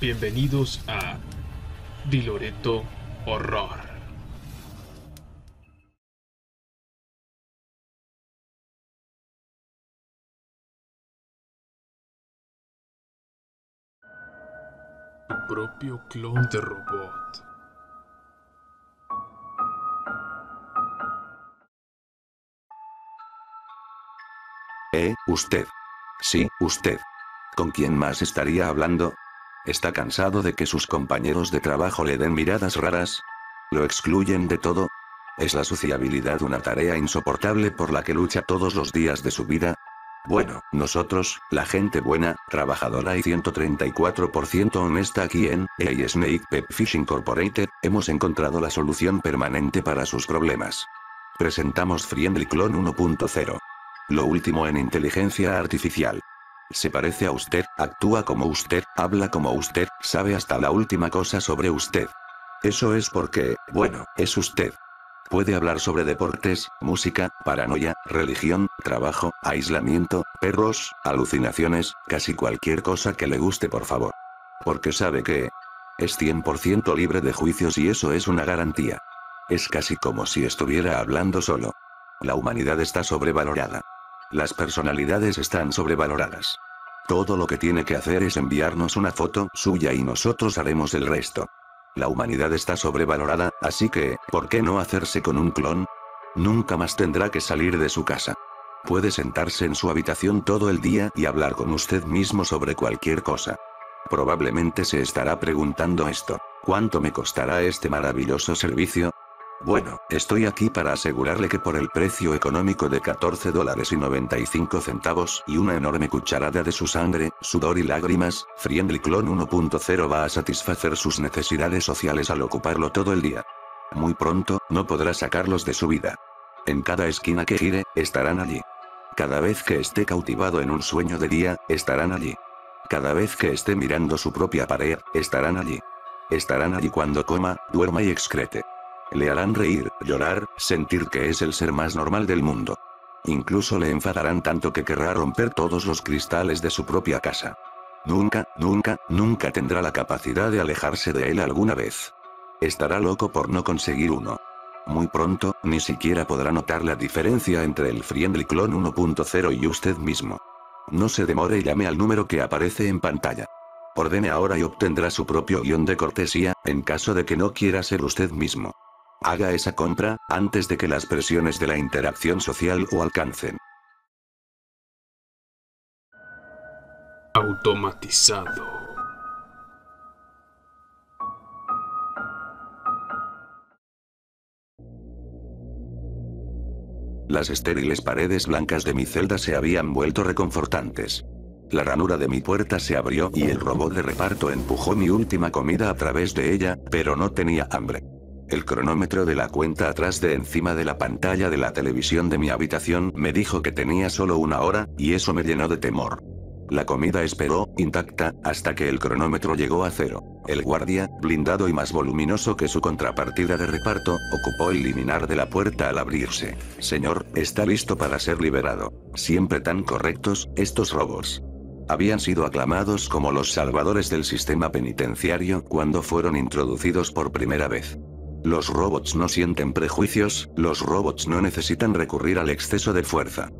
Bienvenidos a Diloreto Horror. Tu propio clon de robot. Eh, usted. Sí, usted. ¿Con quién más estaría hablando? ¿Está cansado de que sus compañeros de trabajo le den miradas raras? ¿Lo excluyen de todo? ¿Es la sociabilidad una tarea insoportable por la que lucha todos los días de su vida? Bueno, nosotros, la gente buena, trabajadora y 134% honesta aquí en A Snake Pep Fish Incorporated, hemos encontrado la solución permanente para sus problemas. Presentamos Friendly Clone 1.0. Lo último en inteligencia artificial. Se parece a usted, actúa como usted, habla como usted, sabe hasta la última cosa sobre usted. Eso es porque, bueno, es usted. Puede hablar sobre deportes, música, paranoia, religión, trabajo, aislamiento, perros, alucinaciones, casi cualquier cosa que le guste por favor. Porque sabe que es 100% libre de juicios y eso es una garantía. Es casi como si estuviera hablando solo. La humanidad está sobrevalorada. Las personalidades están sobrevaloradas. Todo lo que tiene que hacer es enviarnos una foto suya y nosotros haremos el resto. La humanidad está sobrevalorada, así que, ¿por qué no hacerse con un clon? Nunca más tendrá que salir de su casa. Puede sentarse en su habitación todo el día y hablar con usted mismo sobre cualquier cosa. Probablemente se estará preguntando esto. ¿Cuánto me costará este maravilloso servicio? Bueno, estoy aquí para asegurarle que por el precio económico de 14 dólares y 95 centavos y una enorme cucharada de su sangre, sudor y lágrimas, Friendly Clone 1.0 va a satisfacer sus necesidades sociales al ocuparlo todo el día. Muy pronto, no podrá sacarlos de su vida. En cada esquina que gire, estarán allí. Cada vez que esté cautivado en un sueño de día, estarán allí. Cada vez que esté mirando su propia pared, estarán allí. Estarán allí cuando coma, duerma y excrete. Le harán reír, llorar, sentir que es el ser más normal del mundo. Incluso le enfadarán tanto que querrá romper todos los cristales de su propia casa. Nunca, nunca, nunca tendrá la capacidad de alejarse de él alguna vez. Estará loco por no conseguir uno. Muy pronto, ni siquiera podrá notar la diferencia entre el Friendly Clone 1.0 y usted mismo. No se demore y llame al número que aparece en pantalla. Ordene ahora y obtendrá su propio guion de cortesía, en caso de que no quiera ser usted mismo. Haga esa compra, antes de que las presiones de la interacción social o alcancen. Automatizado. Las estériles paredes blancas de mi celda se habían vuelto reconfortantes. La ranura de mi puerta se abrió y el robot de reparto empujó mi última comida a través de ella, pero no tenía hambre. El cronómetro de la cuenta atrás de encima de la pantalla de la televisión de mi habitación me dijo que tenía solo una hora, y eso me llenó de temor. La comida esperó, intacta, hasta que el cronómetro llegó a cero. El guardia, blindado y más voluminoso que su contrapartida de reparto, ocupó el liminar de la puerta al abrirse. Señor, está listo para ser liberado. Siempre tan correctos, estos robots. Habían sido aclamados como los salvadores del sistema penitenciario cuando fueron introducidos por primera vez. Los robots no sienten prejuicios, los robots no necesitan recurrir al exceso de fuerza.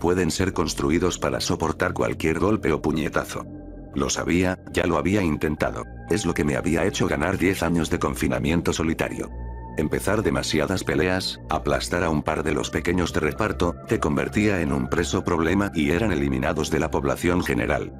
Pueden ser construidos para soportar cualquier golpe o puñetazo. Lo sabía, ya lo había intentado. Es lo que me había hecho ganar 10 años de confinamiento solitario. Empezar demasiadas peleas, aplastar a un par de los pequeños de reparto, te convertía en un preso problema y eran eliminados de la población general.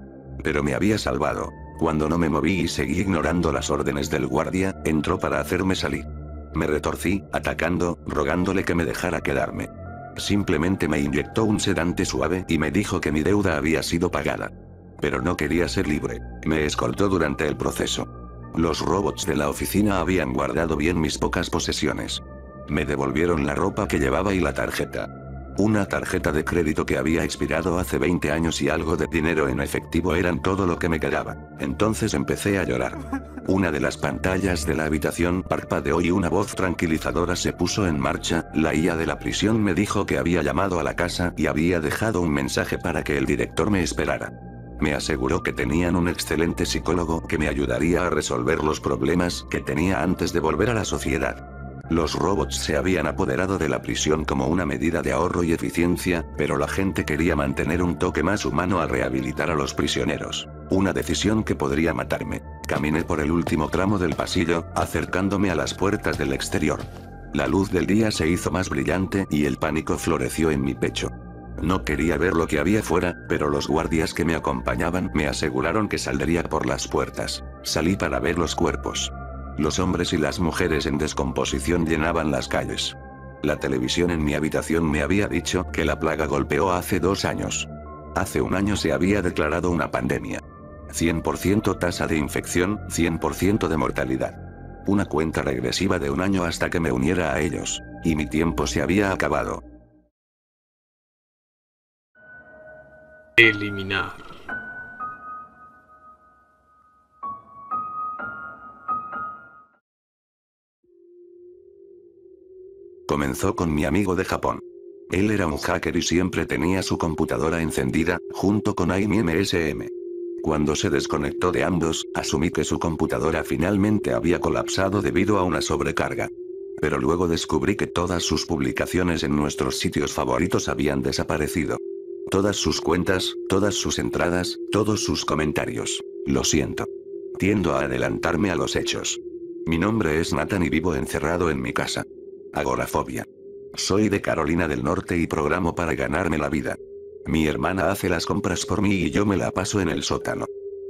Pero me había salvado. Cuando no me moví y seguí ignorando las órdenes del guardia, entró para hacerme salir. Me retorcí, atacando, rogándole que me dejara quedarme. Simplemente me inyectó un sedante suave y me dijo que mi deuda había sido pagada. Pero no quería ser libre. Me escoltó durante el proceso. Los robots de la oficina habían guardado bien mis pocas posesiones. Me devolvieron la ropa que llevaba y la tarjeta. Una tarjeta de crédito que había expirado hace 20 años y algo de dinero en efectivo eran todo lo que me quedaba. Entonces empecé a llorar. Una de las pantallas de la habitación parpadeó y una voz tranquilizadora se puso en marcha, la IA de la prisión me dijo que había llamado a la casa y había dejado un mensaje para que el director me esperara. Me aseguró que tenían un excelente psicólogo que me ayudaría a resolver los problemas que tenía antes de volver a la sociedad. Los robots se habían apoderado de la prisión como una medida de ahorro y eficiencia, pero la gente quería mantener un toque más humano al rehabilitar a los prisioneros. Una decisión que podría matarme. Caminé por el último tramo del pasillo, acercándome a las puertas del exterior. La luz del día se hizo más brillante y el pánico floreció en mi pecho. No quería ver lo que había fuera, pero los guardias que me acompañaban me aseguraron que saldría por las puertas. Salí para ver los cuerpos. Los hombres y las mujeres en descomposición llenaban las calles. La televisión en mi habitación me había dicho que la plaga golpeó hace dos años. Hace un año se había declarado una pandemia. 100% tasa de infección, 100% de mortalidad. Una cuenta regresiva de un año hasta que me uniera a ellos. Y mi tiempo se había acabado. Eliminar. Comenzó con mi amigo de Japón. Él era un hacker y siempre tenía su computadora encendida, junto con MSM. Cuando se desconectó de ambos, asumí que su computadora finalmente había colapsado debido a una sobrecarga. Pero luego descubrí que todas sus publicaciones en nuestros sitios favoritos habían desaparecido. Todas sus cuentas, todas sus entradas, todos sus comentarios. Lo siento. Tiendo a adelantarme a los hechos. Mi nombre es Nathan y vivo encerrado en mi casa. Agorafobia. Soy de Carolina del Norte y programo para ganarme la vida. Mi hermana hace las compras por mí y yo me la paso en el sótano.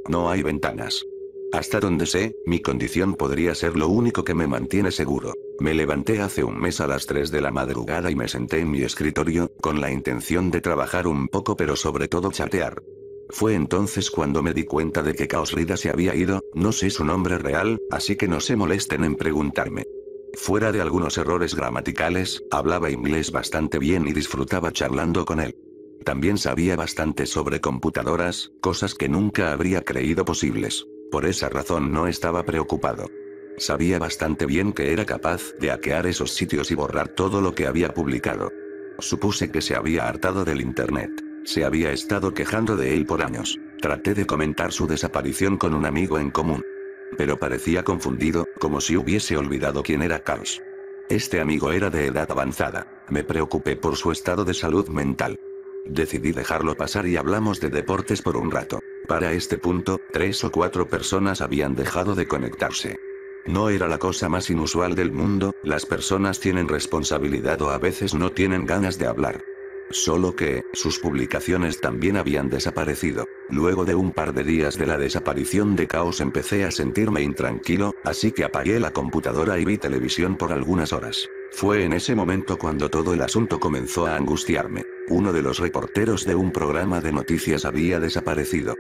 No hay ventanas. Hasta donde sé, mi condición podría ser lo único que me mantiene seguro. Me levanté hace un mes a las 3 de la madrugada y me senté en mi escritorio, con la intención de trabajar un poco pero sobre todo chatear. Fue entonces cuando me di cuenta de que Caos Rida se había ido, no sé su nombre real, así que no se molesten en preguntarme. Fuera de algunos errores gramaticales, hablaba inglés bastante bien y disfrutaba charlando con él. También sabía bastante sobre computadoras, cosas que nunca habría creído posibles. Por esa razón no estaba preocupado. Sabía bastante bien que era capaz de hackear esos sitios y borrar todo lo que había publicado. Supuse que se había hartado del Internet. Se había estado quejando de él por años. Traté de comentar su desaparición con un amigo en común. Pero parecía confundido, como si hubiese olvidado quién era Carlos. Este amigo era de edad avanzada. Me preocupé por su estado de salud mental. Decidí dejarlo pasar y hablamos de deportes por un rato. Para este punto, tres o cuatro personas habían dejado de conectarse. No era la cosa más inusual del mundo, las personas tienen responsabilidad o a veces no tienen ganas de hablar. Solo que, sus publicaciones también habían desaparecido. Luego de un par de días de la desaparición de Caos empecé a sentirme intranquilo, así que apagué la computadora y vi televisión por algunas horas. Fue en ese momento cuando todo el asunto comenzó a angustiarme. Uno de los reporteros de un programa de noticias había desaparecido.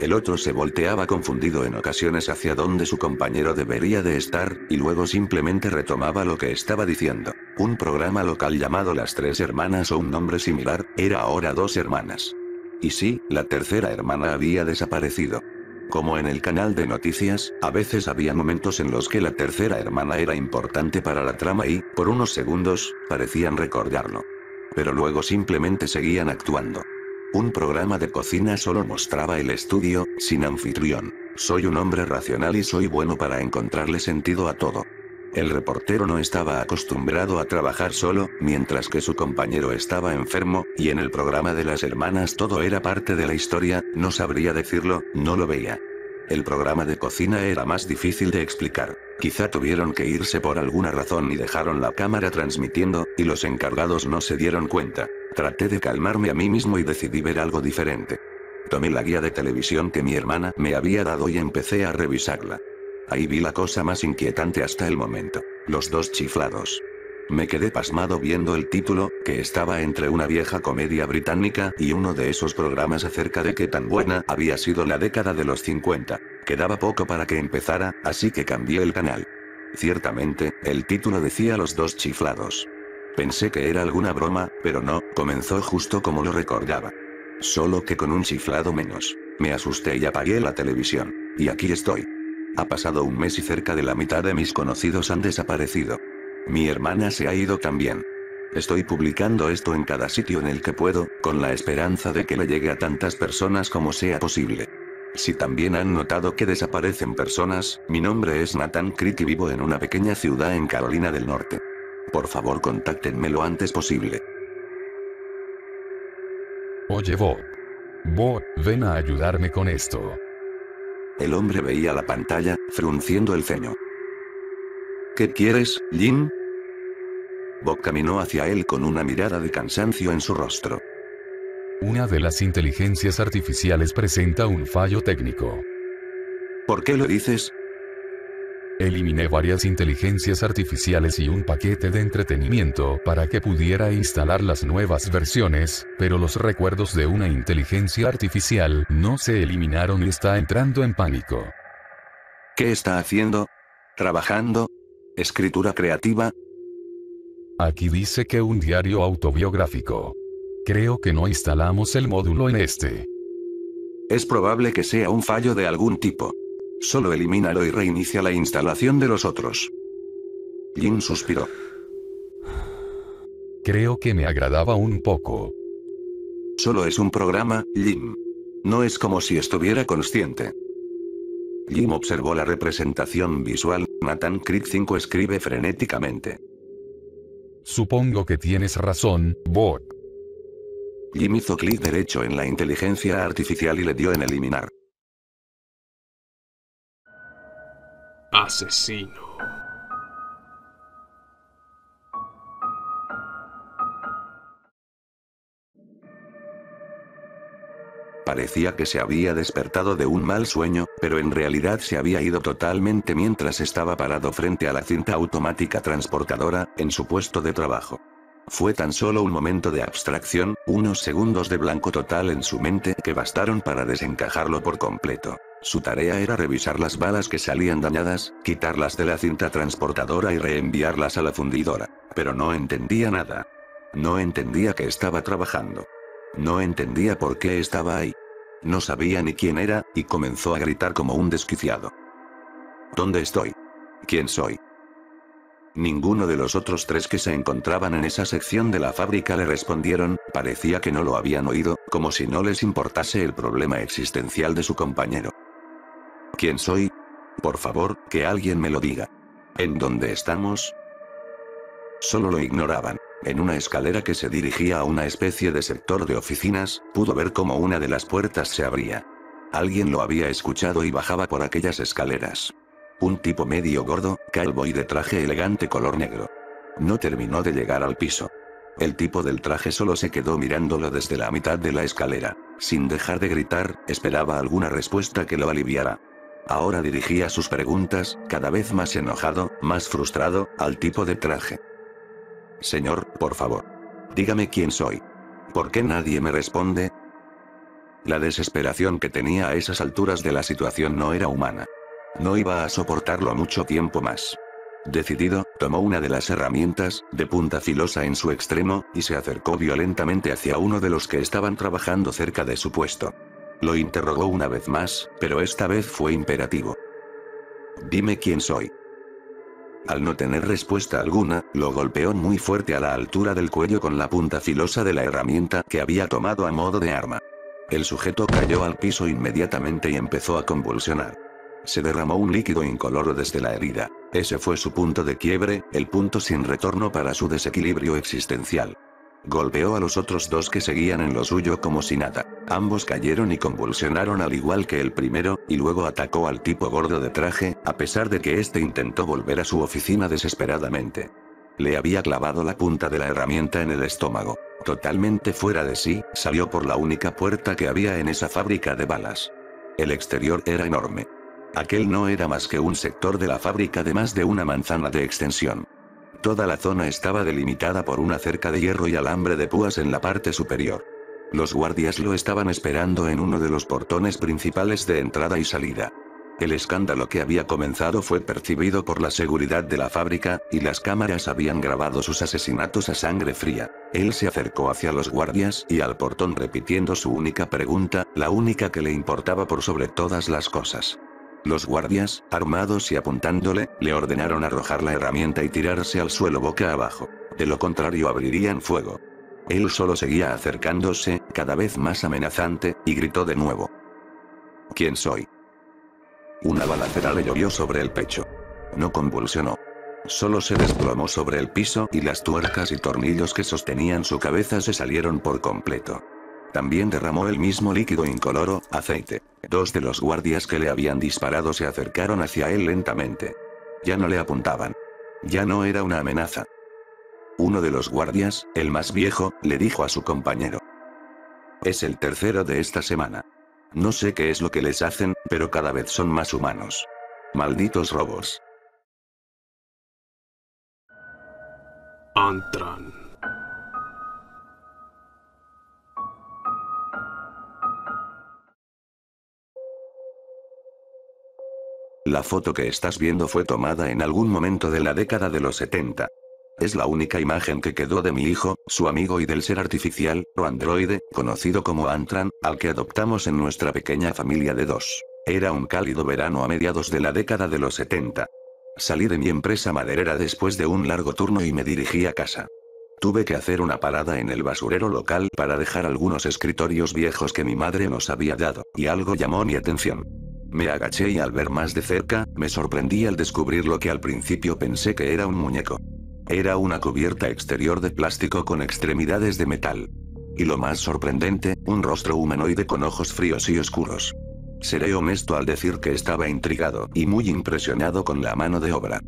El otro se volteaba confundido en ocasiones hacia donde su compañero debería de estar, y luego simplemente retomaba lo que estaba diciendo. Un programa local llamado Las Tres Hermanas o un nombre similar, era ahora Dos Hermanas. Y sí, la tercera hermana había desaparecido. Como en el canal de noticias, a veces había momentos en los que la tercera hermana era importante para la trama y, por unos segundos, parecían recordarlo. Pero luego simplemente seguían actuando. Un programa de cocina solo mostraba el estudio, sin anfitrión. Soy un hombre racional y soy bueno para encontrarle sentido a todo. El reportero no estaba acostumbrado a trabajar solo, mientras que su compañero estaba enfermo, y en el programa de las hermanas todo era parte de la historia, no sabría decirlo, no lo veía. El programa de cocina era más difícil de explicar. Quizá tuvieron que irse por alguna razón y dejaron la cámara transmitiendo, y los encargados no se dieron cuenta. Traté de calmarme a mí mismo y decidí ver algo diferente. Tomé la guía de televisión que mi hermana me había dado y empecé a revisarla. Ahí vi la cosa más inquietante hasta el momento. Los dos chiflados. Me quedé pasmado viendo el título, que estaba entre una vieja comedia británica y uno de esos programas acerca de qué tan buena había sido la década de los 50. Quedaba poco para que empezara, así que cambié el canal. Ciertamente, el título decía los dos chiflados. Pensé que era alguna broma, pero no, comenzó justo como lo recordaba. Solo que con un chiflado menos. Me asusté y apagué la televisión. Y aquí estoy. Ha pasado un mes y cerca de la mitad de mis conocidos han desaparecido. Mi hermana se ha ido también. Estoy publicando esto en cada sitio en el que puedo, con la esperanza de que le llegue a tantas personas como sea posible. Si también han notado que desaparecen personas, mi nombre es Nathan Crick y vivo en una pequeña ciudad en Carolina del Norte. Por favor contáctenme lo antes posible. Oye Bob. Bob, ven a ayudarme con esto. El hombre veía la pantalla, frunciendo el ceño. ¿Qué quieres, Jim? Bob caminó hacia él con una mirada de cansancio en su rostro. Una de las inteligencias artificiales presenta un fallo técnico. ¿Por qué lo dices? Eliminé varias inteligencias artificiales y un paquete de entretenimiento para que pudiera instalar las nuevas versiones, pero los recuerdos de una inteligencia artificial no se eliminaron y está entrando en pánico. ¿Qué está haciendo? ¿Trabajando? ¿Escritura creativa? Aquí dice que un diario autobiográfico. Creo que no instalamos el módulo en este. Es probable que sea un fallo de algún tipo. Solo elimínalo y reinicia la instalación de los otros. Jin suspiró. Creo que me agradaba un poco. Solo es un programa, Jim. No es como si estuviera consciente. Jim observó la representación visual. Nathan Creed 5 escribe frenéticamente. Supongo que tienes razón, Bob. Jim hizo clic derecho en la inteligencia artificial y le dio en eliminar. Asesino. Parecía que se había despertado de un mal sueño, pero en realidad se había ido totalmente mientras estaba parado frente a la cinta automática transportadora, en su puesto de trabajo. Fue tan solo un momento de abstracción, unos segundos de blanco total en su mente que bastaron para desencajarlo por completo. Su tarea era revisar las balas que salían dañadas, quitarlas de la cinta transportadora y reenviarlas a la fundidora. Pero no entendía nada. No entendía que estaba trabajando. No entendía por qué estaba ahí. No sabía ni quién era, y comenzó a gritar como un desquiciado. ¿Dónde estoy? ¿Quién soy? Ninguno de los otros tres que se encontraban en esa sección de la fábrica le respondieron, parecía que no lo habían oído, como si no les importase el problema existencial de su compañero. ¿Quién soy? Por favor, que alguien me lo diga. ¿En dónde estamos? Solo lo ignoraban. En una escalera que se dirigía a una especie de sector de oficinas, pudo ver cómo una de las puertas se abría. Alguien lo había escuchado y bajaba por aquellas escaleras. Un tipo medio gordo, calvo y de traje elegante color negro. No terminó de llegar al piso. El tipo del traje solo se quedó mirándolo desde la mitad de la escalera. Sin dejar de gritar, esperaba alguna respuesta que lo aliviara. Ahora dirigía sus preguntas, cada vez más enojado, más frustrado, al tipo de traje. Señor, por favor. Dígame quién soy. ¿Por qué nadie me responde? La desesperación que tenía a esas alturas de la situación no era humana. No iba a soportarlo mucho tiempo más. Decidido, tomó una de las herramientas, de punta filosa en su extremo, y se acercó violentamente hacia uno de los que estaban trabajando cerca de su puesto. Lo interrogó una vez más, pero esta vez fue imperativo. Dime quién soy. Al no tener respuesta alguna, lo golpeó muy fuerte a la altura del cuello con la punta filosa de la herramienta que había tomado a modo de arma. El sujeto cayó al piso inmediatamente y empezó a convulsionar. Se derramó un líquido incoloro desde la herida. Ese fue su punto de quiebre, el punto sin retorno para su desequilibrio existencial. Golpeó a los otros dos que seguían en lo suyo como si nada. Ambos cayeron y convulsionaron al igual que el primero, y luego atacó al tipo gordo de traje, a pesar de que éste intentó volver a su oficina desesperadamente. Le había clavado la punta de la herramienta en el estómago. Totalmente fuera de sí, salió por la única puerta que había en esa fábrica de balas. El exterior era enorme. Aquel no era más que un sector de la fábrica de más de una manzana de extensión. Toda la zona estaba delimitada por una cerca de hierro y alambre de púas en la parte superior. Los guardias lo estaban esperando en uno de los portones principales de entrada y salida. El escándalo que había comenzado fue percibido por la seguridad de la fábrica, y las cámaras habían grabado sus asesinatos a sangre fría. Él se acercó hacia los guardias y al portón repitiendo su única pregunta, la única que le importaba por sobre todas las cosas. Los guardias, armados y apuntándole, le ordenaron arrojar la herramienta y tirarse al suelo boca abajo. De lo contrario abrirían fuego. Él solo seguía acercándose, cada vez más amenazante, y gritó de nuevo. ¿Quién soy? Una balacera le llovió sobre el pecho. No convulsionó. Solo se desplomó sobre el piso y las tuercas y tornillos que sostenían su cabeza se salieron por completo. También derramó el mismo líquido incoloro, aceite. Dos de los guardias que le habían disparado se acercaron hacia él lentamente. Ya no le apuntaban. Ya no era una amenaza. Uno de los guardias, el más viejo, le dijo a su compañero. Es el tercero de esta semana. No sé qué es lo que les hacen, pero cada vez son más humanos. Malditos robos. Antran. La foto que estás viendo fue tomada en algún momento de la década de los 70. Es la única imagen que quedó de mi hijo, su amigo y del ser artificial, o androide, conocido como Antran, al que adoptamos en nuestra pequeña familia de dos. Era un cálido verano a mediados de la década de los 70. Salí de mi empresa maderera después de un largo turno y me dirigí a casa. Tuve que hacer una parada en el basurero local para dejar algunos escritorios viejos que mi madre nos había dado, y algo llamó mi atención. Me agaché y al ver más de cerca, me sorprendí al descubrir lo que al principio pensé que era un muñeco. Era una cubierta exterior de plástico con extremidades de metal. Y lo más sorprendente, un rostro humanoide con ojos fríos y oscuros. Seré honesto al decir que estaba intrigado y muy impresionado con la mano de obra.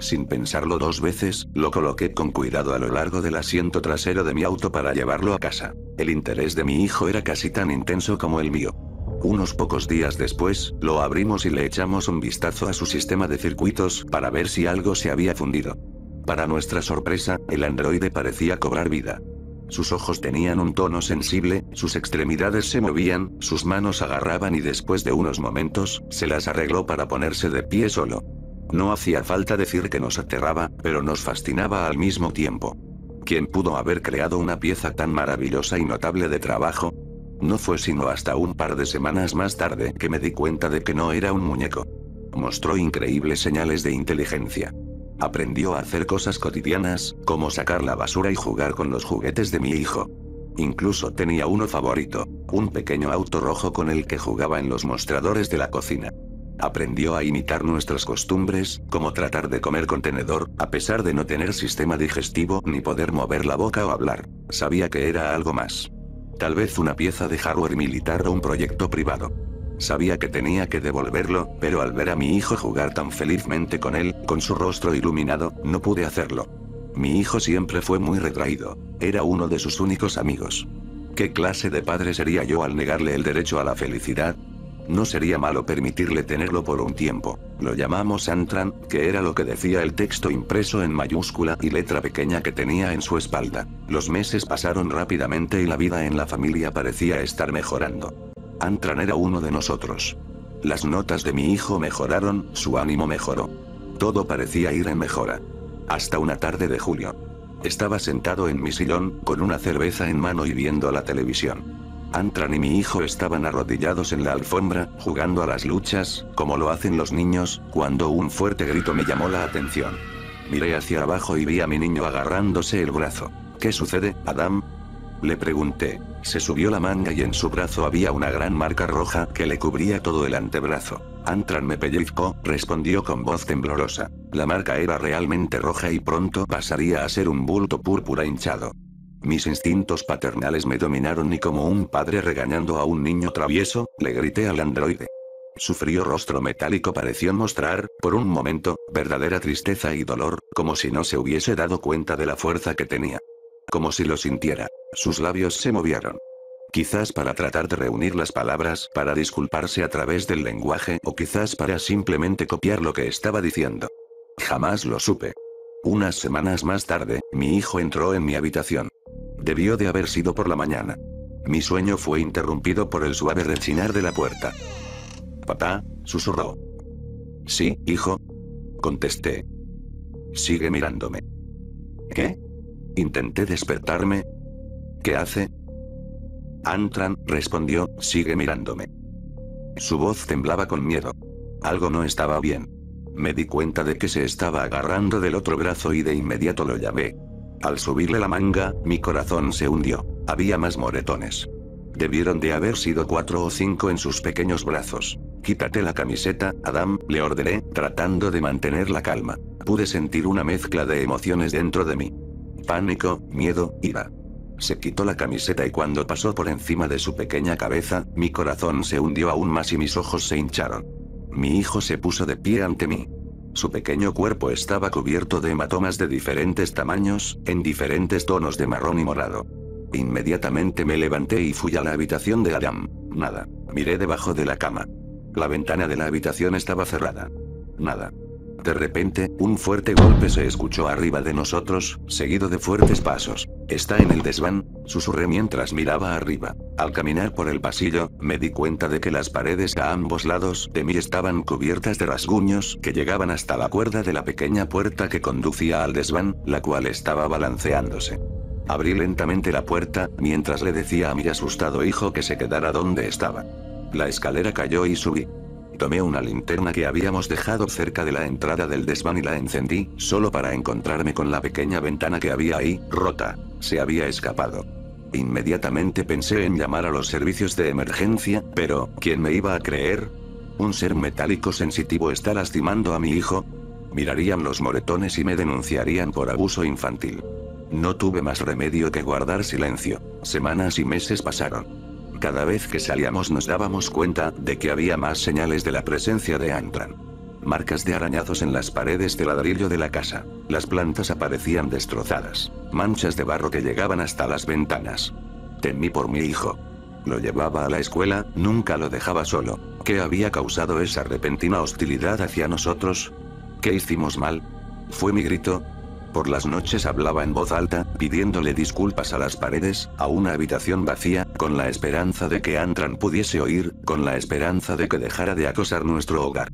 Sin pensarlo dos veces, lo coloqué con cuidado a lo largo del asiento trasero de mi auto para llevarlo a casa. El interés de mi hijo era casi tan intenso como el mío. Unos pocos días después, lo abrimos y le echamos un vistazo a su sistema de circuitos para ver si algo se había fundido. Para nuestra sorpresa, el androide parecía cobrar vida. Sus ojos tenían un tono sensible, sus extremidades se movían, sus manos agarraban y después de unos momentos, se las arregló para ponerse de pie solo. No hacía falta decir que nos aterraba, pero nos fascinaba al mismo tiempo. ¿Quién pudo haber creado una pieza tan maravillosa y notable de trabajo? No fue sino hasta un par de semanas más tarde que me di cuenta de que no era un muñeco. Mostró increíbles señales de inteligencia. Aprendió a hacer cosas cotidianas, como sacar la basura y jugar con los juguetes de mi hijo. Incluso tenía uno favorito, un pequeño auto rojo con el que jugaba en los mostradores de la cocina. Aprendió a imitar nuestras costumbres, como tratar de comer con tenedor, a pesar de no tener sistema digestivo ni poder mover la boca o hablar. Sabía que era algo más. Tal vez una pieza de hardware militar o un proyecto privado. Sabía que tenía que devolverlo, pero al ver a mi hijo jugar tan felizmente con él, con su rostro iluminado, no pude hacerlo. Mi hijo siempre fue muy retraído. Era uno de sus únicos amigos. ¿Qué clase de padre sería yo al negarle el derecho a la felicidad? No sería malo permitirle tenerlo por un tiempo. Lo llamamos Antran, que era lo que decía el texto impreso en mayúscula y letra pequeña que tenía en su espalda. Los meses pasaron rápidamente y la vida en la familia parecía estar mejorando. Antran era uno de nosotros. Las notas de mi hijo mejoraron, su ánimo mejoró. Todo parecía ir en mejora. Hasta una tarde de julio. Estaba sentado en mi sillón, con una cerveza en mano y viendo la televisión. Antran y mi hijo estaban arrodillados en la alfombra, jugando a las luchas, como lo hacen los niños, cuando un fuerte grito me llamó la atención. Miré hacia abajo y vi a mi niño agarrándose el brazo. ¿Qué sucede, Adam? Le pregunté. Se subió la manga y en su brazo había una gran marca roja que le cubría todo el antebrazo. Antran me pellizcó, respondió con voz temblorosa. La marca era realmente roja y pronto pasaría a ser un bulto púrpura hinchado. Mis instintos paternales me dominaron y como un padre regañando a un niño travieso, le grité al androide. Su frío rostro metálico pareció mostrar, por un momento, verdadera tristeza y dolor, como si no se hubiese dado cuenta de la fuerza que tenía. Como si lo sintiera. Sus labios se movieron. Quizás para tratar de reunir las palabras para disculparse a través del lenguaje o quizás para simplemente copiar lo que estaba diciendo. Jamás lo supe. Unas semanas más tarde, mi hijo entró en mi habitación. Debió de haber sido por la mañana. Mi sueño fue interrumpido por el suave rechinar de la puerta. Papá, susurró. Sí, hijo. Contesté. Sigue mirándome. ¿Qué? Intenté despertarme. ¿Qué hace? Antran, respondió, sigue mirándome. Su voz temblaba con miedo. Algo no estaba bien. Me di cuenta de que se estaba agarrando del otro brazo y de inmediato lo llamé. Al subirle la manga, mi corazón se hundió. Había más moretones. Debieron de haber sido cuatro o cinco en sus pequeños brazos. Quítate la camiseta, Adam, le ordené, tratando de mantener la calma. Pude sentir una mezcla de emociones dentro de mí. Pánico, miedo, ira. Se quitó la camiseta y cuando pasó por encima de su pequeña cabeza, mi corazón se hundió aún más y mis ojos se hincharon. Mi hijo se puso de pie ante mí. Su pequeño cuerpo estaba cubierto de hematomas de diferentes tamaños, en diferentes tonos de marrón y morado. Inmediatamente me levanté y fui a la habitación de Adam. Nada. Miré debajo de la cama. La ventana de la habitación estaba cerrada. Nada. De repente, un fuerte golpe se escuchó arriba de nosotros, seguido de fuertes pasos. Está en el desván, susurré mientras miraba arriba. Al caminar por el pasillo, me di cuenta de que las paredes a ambos lados de mí estaban cubiertas de rasguños que llegaban hasta la cuerda de la pequeña puerta que conducía al desván, la cual estaba balanceándose. Abrí lentamente la puerta, mientras le decía a mi asustado hijo que se quedara donde estaba. La escalera cayó y subí. Tomé una linterna que habíamos dejado cerca de la entrada del desván y la encendí, solo para encontrarme con la pequeña ventana que había ahí, rota. Se había escapado. Inmediatamente pensé en llamar a los servicios de emergencia, pero, ¿quién me iba a creer? ¿Un ser metálico sensitivo está lastimando a mi hijo? Mirarían los moretones y me denunciarían por abuso infantil. No tuve más remedio que guardar silencio. Semanas y meses pasaron. Cada vez que salíamos nos dábamos cuenta de que había más señales de la presencia de Antran. Marcas de arañazos en las paredes de ladrillo de la casa. Las plantas aparecían destrozadas. Manchas de barro que llegaban hasta las ventanas. Temí por mi hijo. Lo llevaba a la escuela, nunca lo dejaba solo. ¿Qué había causado esa repentina hostilidad hacia nosotros? ¿Qué hicimos mal? Fue mi grito, por las noches hablaba en voz alta, pidiéndole disculpas a las paredes, a una habitación vacía, con la esperanza de que Antran pudiese oír, con la esperanza de que dejara de acosar nuestro hogar.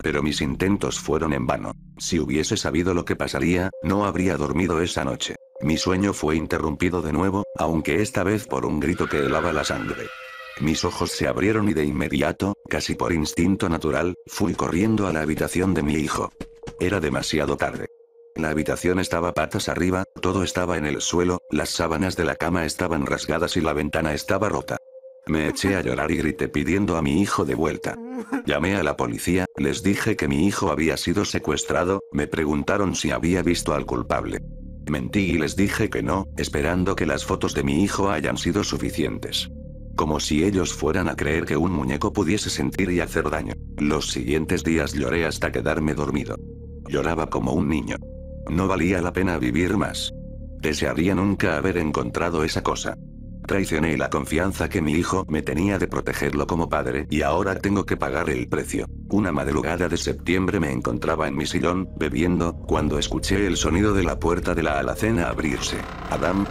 Pero mis intentos fueron en vano. Si hubiese sabido lo que pasaría, no habría dormido esa noche. Mi sueño fue interrumpido de nuevo, aunque esta vez por un grito que helaba la sangre. Mis ojos se abrieron y de inmediato, casi por instinto natural, fui corriendo a la habitación de mi hijo. Era demasiado tarde. La habitación estaba patas arriba, todo estaba en el suelo, las sábanas de la cama estaban rasgadas y la ventana estaba rota. Me eché a llorar y grité pidiendo a mi hijo de vuelta. Llamé a la policía, les dije que mi hijo había sido secuestrado, me preguntaron si había visto al culpable. Mentí y les dije que no, esperando que las fotos de mi hijo hayan sido suficientes. Como si ellos fueran a creer que un muñeco pudiese sentir y hacer daño. Los siguientes días lloré hasta quedarme dormido. Lloraba como un niño. No valía la pena vivir más. Desearía nunca haber encontrado esa cosa. Traicioné la confianza que mi hijo me tenía de protegerlo como padre y ahora tengo que pagar el precio. Una madrugada de septiembre me encontraba en mi sillón, bebiendo, cuando escuché el sonido de la puerta de la alacena abrirse. ¿Adam?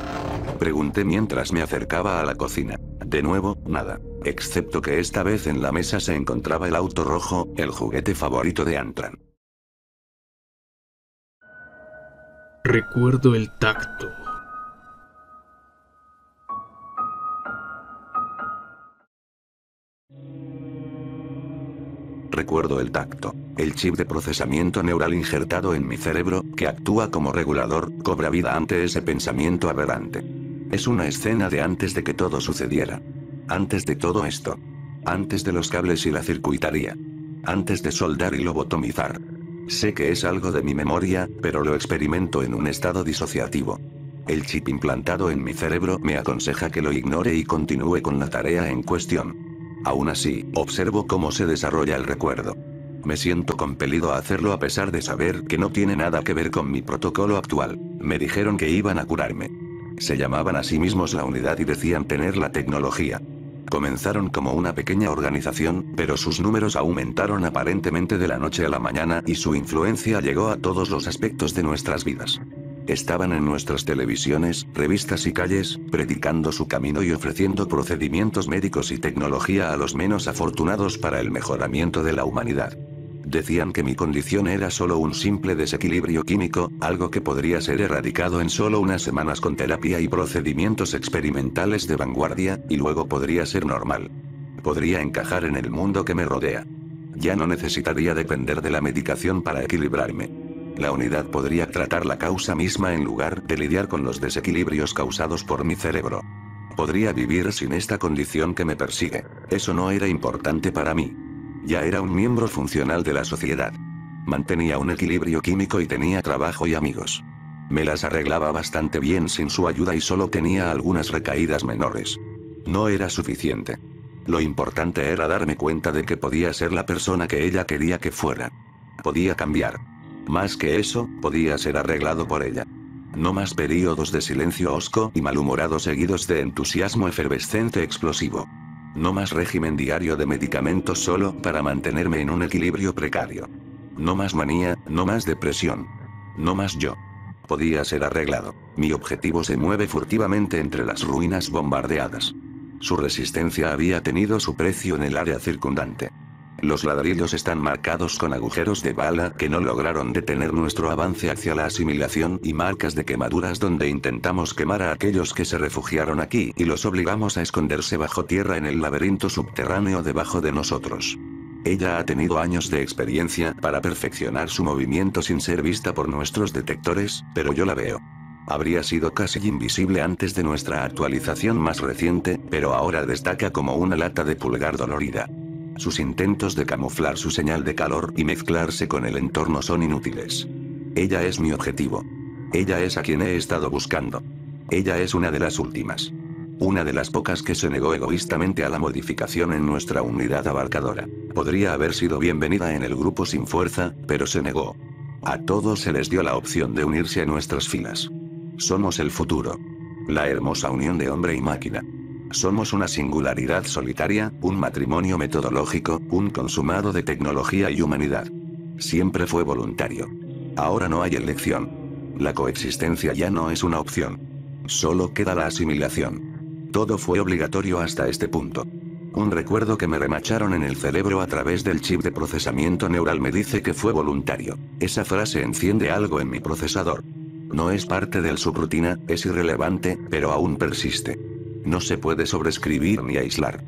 Pregunté mientras me acercaba a la cocina. De nuevo, nada. Excepto que esta vez en la mesa se encontraba el auto rojo, el juguete favorito de Antran. Recuerdo el tacto. Recuerdo el tacto. El chip de procesamiento neural injertado en mi cerebro, que actúa como regulador, cobra vida ante ese pensamiento aberrante. Es una escena de antes de que todo sucediera. Antes de todo esto. Antes de los cables y la circuitaría. Antes de soldar y lobotomizar. Sé que es algo de mi memoria, pero lo experimento en un estado disociativo. El chip implantado en mi cerebro me aconseja que lo ignore y continúe con la tarea en cuestión. Aún así, observo cómo se desarrolla el recuerdo. Me siento compelido a hacerlo a pesar de saber que no tiene nada que ver con mi protocolo actual. Me dijeron que iban a curarme. Se llamaban a sí mismos la unidad y decían tener la tecnología. Comenzaron como una pequeña organización, pero sus números aumentaron aparentemente de la noche a la mañana y su influencia llegó a todos los aspectos de nuestras vidas. Estaban en nuestras televisiones, revistas y calles, predicando su camino y ofreciendo procedimientos médicos y tecnología a los menos afortunados para el mejoramiento de la humanidad. Decían que mi condición era solo un simple desequilibrio químico, algo que podría ser erradicado en solo unas semanas con terapia y procedimientos experimentales de vanguardia, y luego podría ser normal. Podría encajar en el mundo que me rodea. Ya no necesitaría depender de la medicación para equilibrarme. La unidad podría tratar la causa misma en lugar de lidiar con los desequilibrios causados por mi cerebro. Podría vivir sin esta condición que me persigue. Eso no era importante para mí. Ya era un miembro funcional de la sociedad. Mantenía un equilibrio químico y tenía trabajo y amigos. Me las arreglaba bastante bien sin su ayuda y solo tenía algunas recaídas menores. No era suficiente. Lo importante era darme cuenta de que podía ser la persona que ella quería que fuera. Podía cambiar. Más que eso, podía ser arreglado por ella. No más períodos de silencio hosco y malhumorado seguidos de entusiasmo efervescente explosivo. No más régimen diario de medicamentos solo para mantenerme en un equilibrio precario. No más manía, no más depresión. No más yo. Podía ser arreglado. Mi objetivo se mueve furtivamente entre las ruinas bombardeadas. Su resistencia había tenido su precio en el área circundante. Los ladrillos están marcados con agujeros de bala que no lograron detener nuestro avance hacia la asimilación y marcas de quemaduras donde intentamos quemar a aquellos que se refugiaron aquí y los obligamos a esconderse bajo tierra en el laberinto subterráneo debajo de nosotros. Ella ha tenido años de experiencia para perfeccionar su movimiento sin ser vista por nuestros detectores, pero yo la veo. Habría sido casi invisible antes de nuestra actualización más reciente, pero ahora destaca como una lata de pulgar dolorida. Sus intentos de camuflar su señal de calor y mezclarse con el entorno son inútiles. Ella es mi objetivo. Ella es a quien he estado buscando. Ella es una de las últimas. Una de las pocas que se negó egoístamente a la modificación en nuestra unidad abarcadora. Podría haber sido bienvenida en el grupo sin fuerza, pero se negó. A todos se les dio la opción de unirse a nuestras filas. Somos el futuro. La hermosa unión de hombre y máquina. Somos una singularidad solitaria, un matrimonio metodológico, un consumado de tecnología y humanidad. Siempre fue voluntario. Ahora no hay elección. La coexistencia ya no es una opción. Solo queda la asimilación. Todo fue obligatorio hasta este punto. Un recuerdo que me remacharon en el cerebro a través del chip de procesamiento neural me dice que fue voluntario. Esa frase enciende algo en mi procesador. No es parte de su rutina, es irrelevante, pero aún persiste. No se puede sobrescribir ni aislar.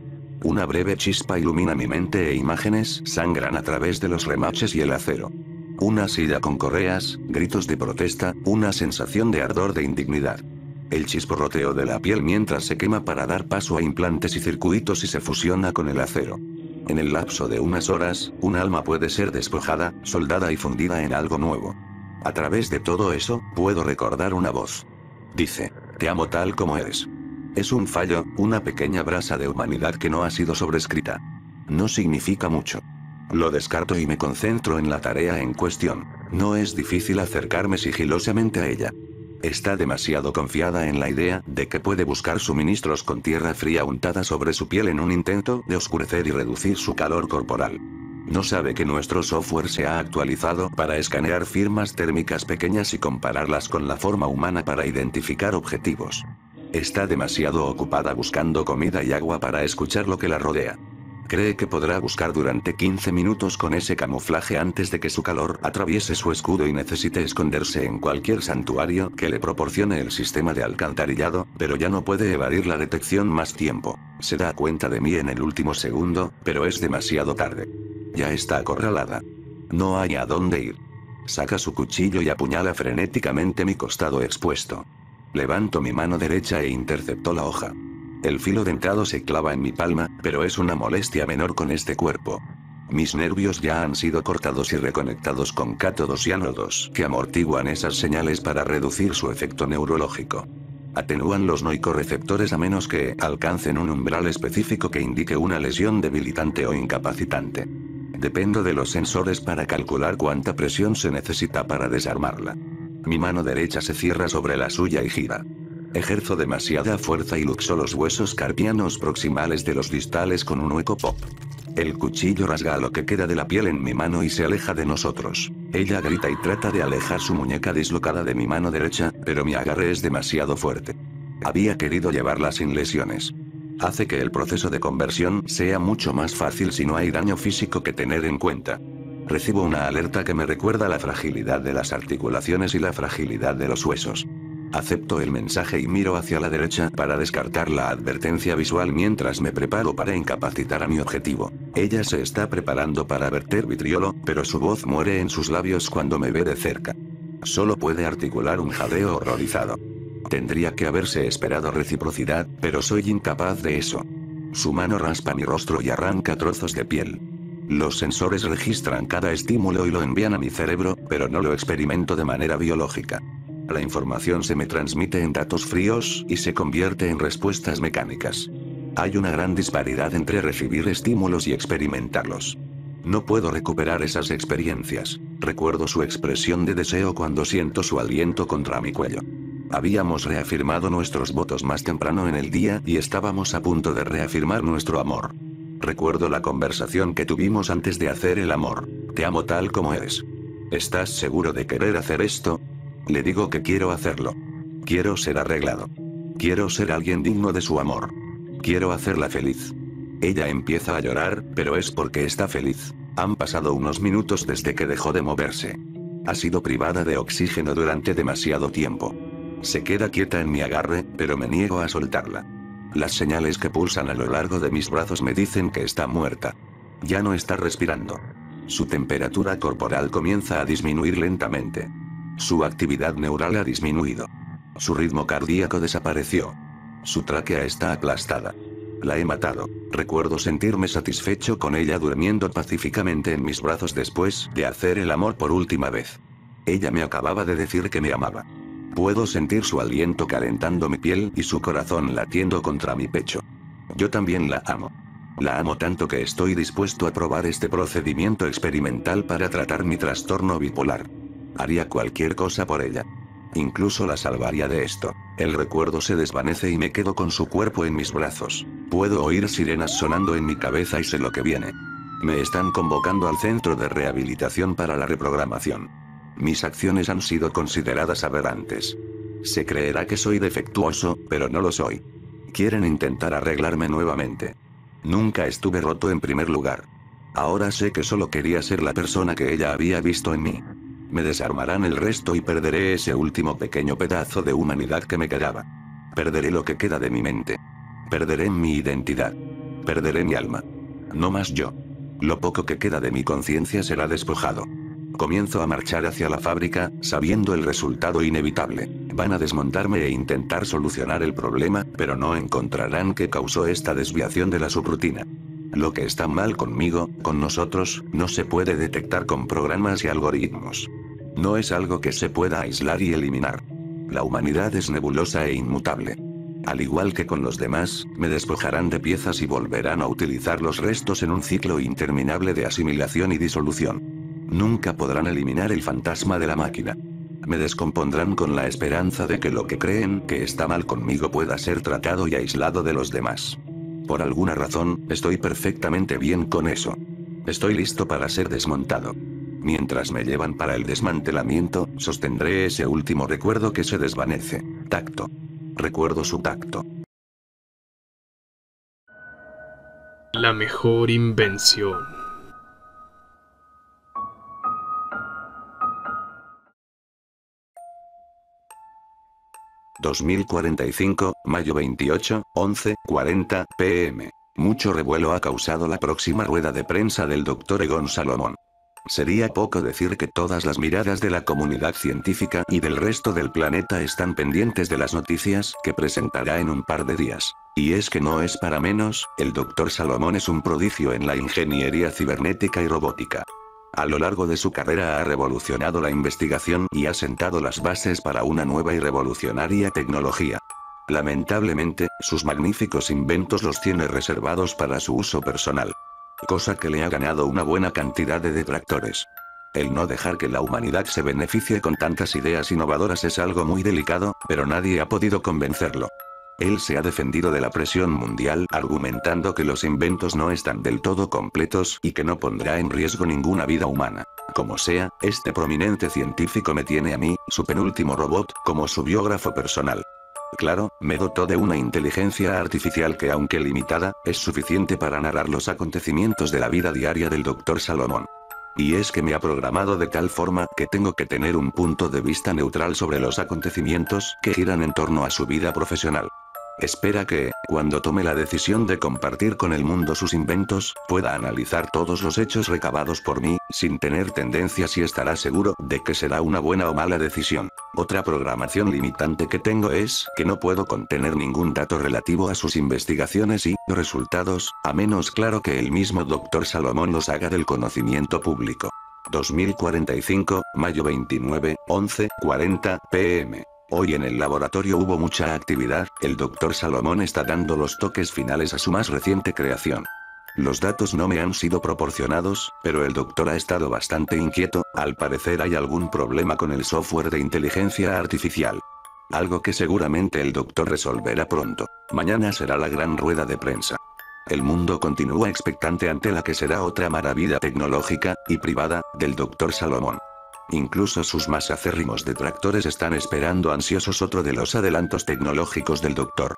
Una breve chispa ilumina mi mente e imágenes sangran a través de los remaches y el acero. Una silla con correas, gritos de protesta, una sensación de ardor de indignidad. El chisporroteo de la piel mientras se quema para dar paso a implantes y circuitos y se fusiona con el acero. En el lapso de unas horas, un alma puede ser despojada, soldada y fundida en algo nuevo. A través de todo eso, puedo recordar una voz. Dice, te amo tal como eres. Es un fallo, una pequeña brasa de humanidad que no ha sido sobrescrita. No significa mucho. Lo descarto y me concentro en la tarea en cuestión. No es difícil acercarme sigilosamente a ella. Está demasiado confiada en la idea de que puede buscar suministros con tierra fría untada sobre su piel en un intento de oscurecer y reducir su calor corporal. No sabe que nuestro software se ha actualizado para escanear firmas térmicas pequeñas y compararlas con la forma humana para identificar objetivos. Está demasiado ocupada buscando comida y agua para escuchar lo que la rodea. Cree que podrá buscar durante 15 minutos con ese camuflaje antes de que su calor atraviese su escudo y necesite esconderse en cualquier santuario que le proporcione el sistema de alcantarillado, pero ya no puede evadir la detección más tiempo. Se da cuenta de mí en el último segundo, pero es demasiado tarde. Ya está acorralada. No hay a dónde ir. Saca su cuchillo y apuñala frenéticamente mi costado expuesto. Levanto mi mano derecha e intercepto la hoja. El filo dentado se clava en mi palma, pero es una molestia menor con este cuerpo. Mis nervios ya han sido cortados y reconectados con cátodos y ánodos que amortiguan esas señales para reducir su efecto neurológico. Atenúan los noicorreceptores a menos que alcancen un umbral específico que indique una lesión debilitante o incapacitante. Dependo de los sensores para calcular cuánta presión se necesita para desarmarla. Mi mano derecha se cierra sobre la suya y gira. Ejerzo demasiada fuerza y luxo los huesos carpianos proximales de los distales con un hueco pop. El cuchillo rasga lo que queda de la piel en mi mano y se aleja de nosotros. Ella grita y trata de alejar su muñeca dislocada de mi mano derecha, pero mi agarre es demasiado fuerte. Había querido llevarla sin lesiones hace que el proceso de conversión sea mucho más fácil si no hay daño físico que tener en cuenta. Recibo una alerta que me recuerda la fragilidad de las articulaciones y la fragilidad de los huesos. Acepto el mensaje y miro hacia la derecha para descartar la advertencia visual mientras me preparo para incapacitar a mi objetivo. Ella se está preparando para verter vitriolo, pero su voz muere en sus labios cuando me ve de cerca. Solo puede articular un jadeo horrorizado. Tendría que haberse esperado reciprocidad, pero soy incapaz de eso. Su mano raspa mi rostro y arranca trozos de piel. Los sensores registran cada estímulo y lo envían a mi cerebro, pero no lo experimento de manera biológica. La información se me transmite en datos fríos y se convierte en respuestas mecánicas. Hay una gran disparidad entre recibir estímulos y experimentarlos. No puedo recuperar esas experiencias. Recuerdo su expresión de deseo cuando siento su aliento contra mi cuello. Habíamos reafirmado nuestros votos más temprano en el día y estábamos a punto de reafirmar nuestro amor. Recuerdo la conversación que tuvimos antes de hacer el amor. Te amo tal como eres. ¿Estás seguro de querer hacer esto? Le digo que quiero hacerlo. Quiero ser arreglado. Quiero ser alguien digno de su amor. Quiero hacerla feliz. Ella empieza a llorar, pero es porque está feliz. Han pasado unos minutos desde que dejó de moverse. Ha sido privada de oxígeno durante demasiado tiempo. Se queda quieta en mi agarre, pero me niego a soltarla. Las señales que pulsan a lo largo de mis brazos me dicen que está muerta. Ya no está respirando. Su temperatura corporal comienza a disminuir lentamente. Su actividad neural ha disminuido. Su ritmo cardíaco desapareció. Su tráquea está aplastada. La he matado. Recuerdo sentirme satisfecho con ella durmiendo pacíficamente en mis brazos después de hacer el amor por última vez. Ella me acababa de decir que me amaba. Puedo sentir su aliento calentando mi piel y su corazón latiendo contra mi pecho. Yo también la amo. La amo tanto que estoy dispuesto a probar este procedimiento experimental para tratar mi trastorno bipolar. Haría cualquier cosa por ella. Incluso la salvaría de esto. El recuerdo se desvanece y me quedo con su cuerpo en mis brazos. Puedo oír sirenas sonando en mi cabeza y sé lo que viene. Me están convocando al centro de rehabilitación para la reprogramación. Mis acciones han sido consideradas aberrantes. Se creerá que soy defectuoso, pero no lo soy. Quieren intentar arreglarme nuevamente. Nunca estuve roto en primer lugar. Ahora sé que solo quería ser la persona que ella había visto en mí. Me desarmarán el resto y perderé ese último pequeño pedazo de humanidad que me quedaba. Perderé lo que queda de mi mente. Perderé mi identidad. Perderé mi alma. No más yo. Lo poco que queda de mi conciencia será despojado. Comienzo a marchar hacia la fábrica, sabiendo el resultado inevitable. Van a desmontarme e intentar solucionar el problema, pero no encontrarán qué causó esta desviación de la subrutina. Lo que está mal conmigo, con nosotros, no se puede detectar con programas y algoritmos. No es algo que se pueda aislar y eliminar. La humanidad es nebulosa e inmutable. Al igual que con los demás, me despojarán de piezas y volverán a utilizar los restos en un ciclo interminable de asimilación y disolución. Nunca podrán eliminar el fantasma de la máquina. Me descompondrán con la esperanza de que lo que creen que está mal conmigo pueda ser tratado y aislado de los demás. Por alguna razón, estoy perfectamente bien con eso. Estoy listo para ser desmontado. Mientras me llevan para el desmantelamiento, sostendré ese último recuerdo que se desvanece. Tacto. Recuerdo su tacto. La mejor invención. ...2045, mayo 28, 11, 40, pm. Mucho revuelo ha causado la próxima rueda de prensa del Dr. Egon Salomón. Sería poco decir que todas las miradas de la comunidad científica y del resto del planeta están pendientes de las noticias que presentará en un par de días. Y es que no es para menos, el Dr. Salomón es un prodigio en la ingeniería cibernética y robótica. A lo largo de su carrera ha revolucionado la investigación y ha sentado las bases para una nueva y revolucionaria tecnología. Lamentablemente, sus magníficos inventos los tiene reservados para su uso personal. Cosa que le ha ganado una buena cantidad de detractores. El no dejar que la humanidad se beneficie con tantas ideas innovadoras es algo muy delicado, pero nadie ha podido convencerlo. Él se ha defendido de la presión mundial argumentando que los inventos no están del todo completos y que no pondrá en riesgo ninguna vida humana. Como sea, este prominente científico me tiene a mí, su penúltimo robot, como su biógrafo personal. Claro, me dotó de una inteligencia artificial que aunque limitada, es suficiente para narrar los acontecimientos de la vida diaria del Dr. Salomón. Y es que me ha programado de tal forma que tengo que tener un punto de vista neutral sobre los acontecimientos que giran en torno a su vida profesional. Espera que, cuando tome la decisión de compartir con el mundo sus inventos, pueda analizar todos los hechos recabados por mí, sin tener tendencias y estará seguro de que será una buena o mala decisión. Otra programación limitante que tengo es que no puedo contener ningún dato relativo a sus investigaciones y resultados, a menos claro que el mismo Dr. Salomón los haga del conocimiento público. 2045, mayo 29, 11, 40 pm. Hoy en el laboratorio hubo mucha actividad, el Dr. Salomón está dando los toques finales a su más reciente creación. Los datos no me han sido proporcionados, pero el doctor ha estado bastante inquieto, al parecer hay algún problema con el software de inteligencia artificial. Algo que seguramente el doctor resolverá pronto. Mañana será la gran rueda de prensa. El mundo continúa expectante ante la que será otra maravilla tecnológica, y privada, del doctor Salomón. Incluso sus más acérrimos detractores están esperando ansiosos otro de los adelantos tecnológicos del doctor.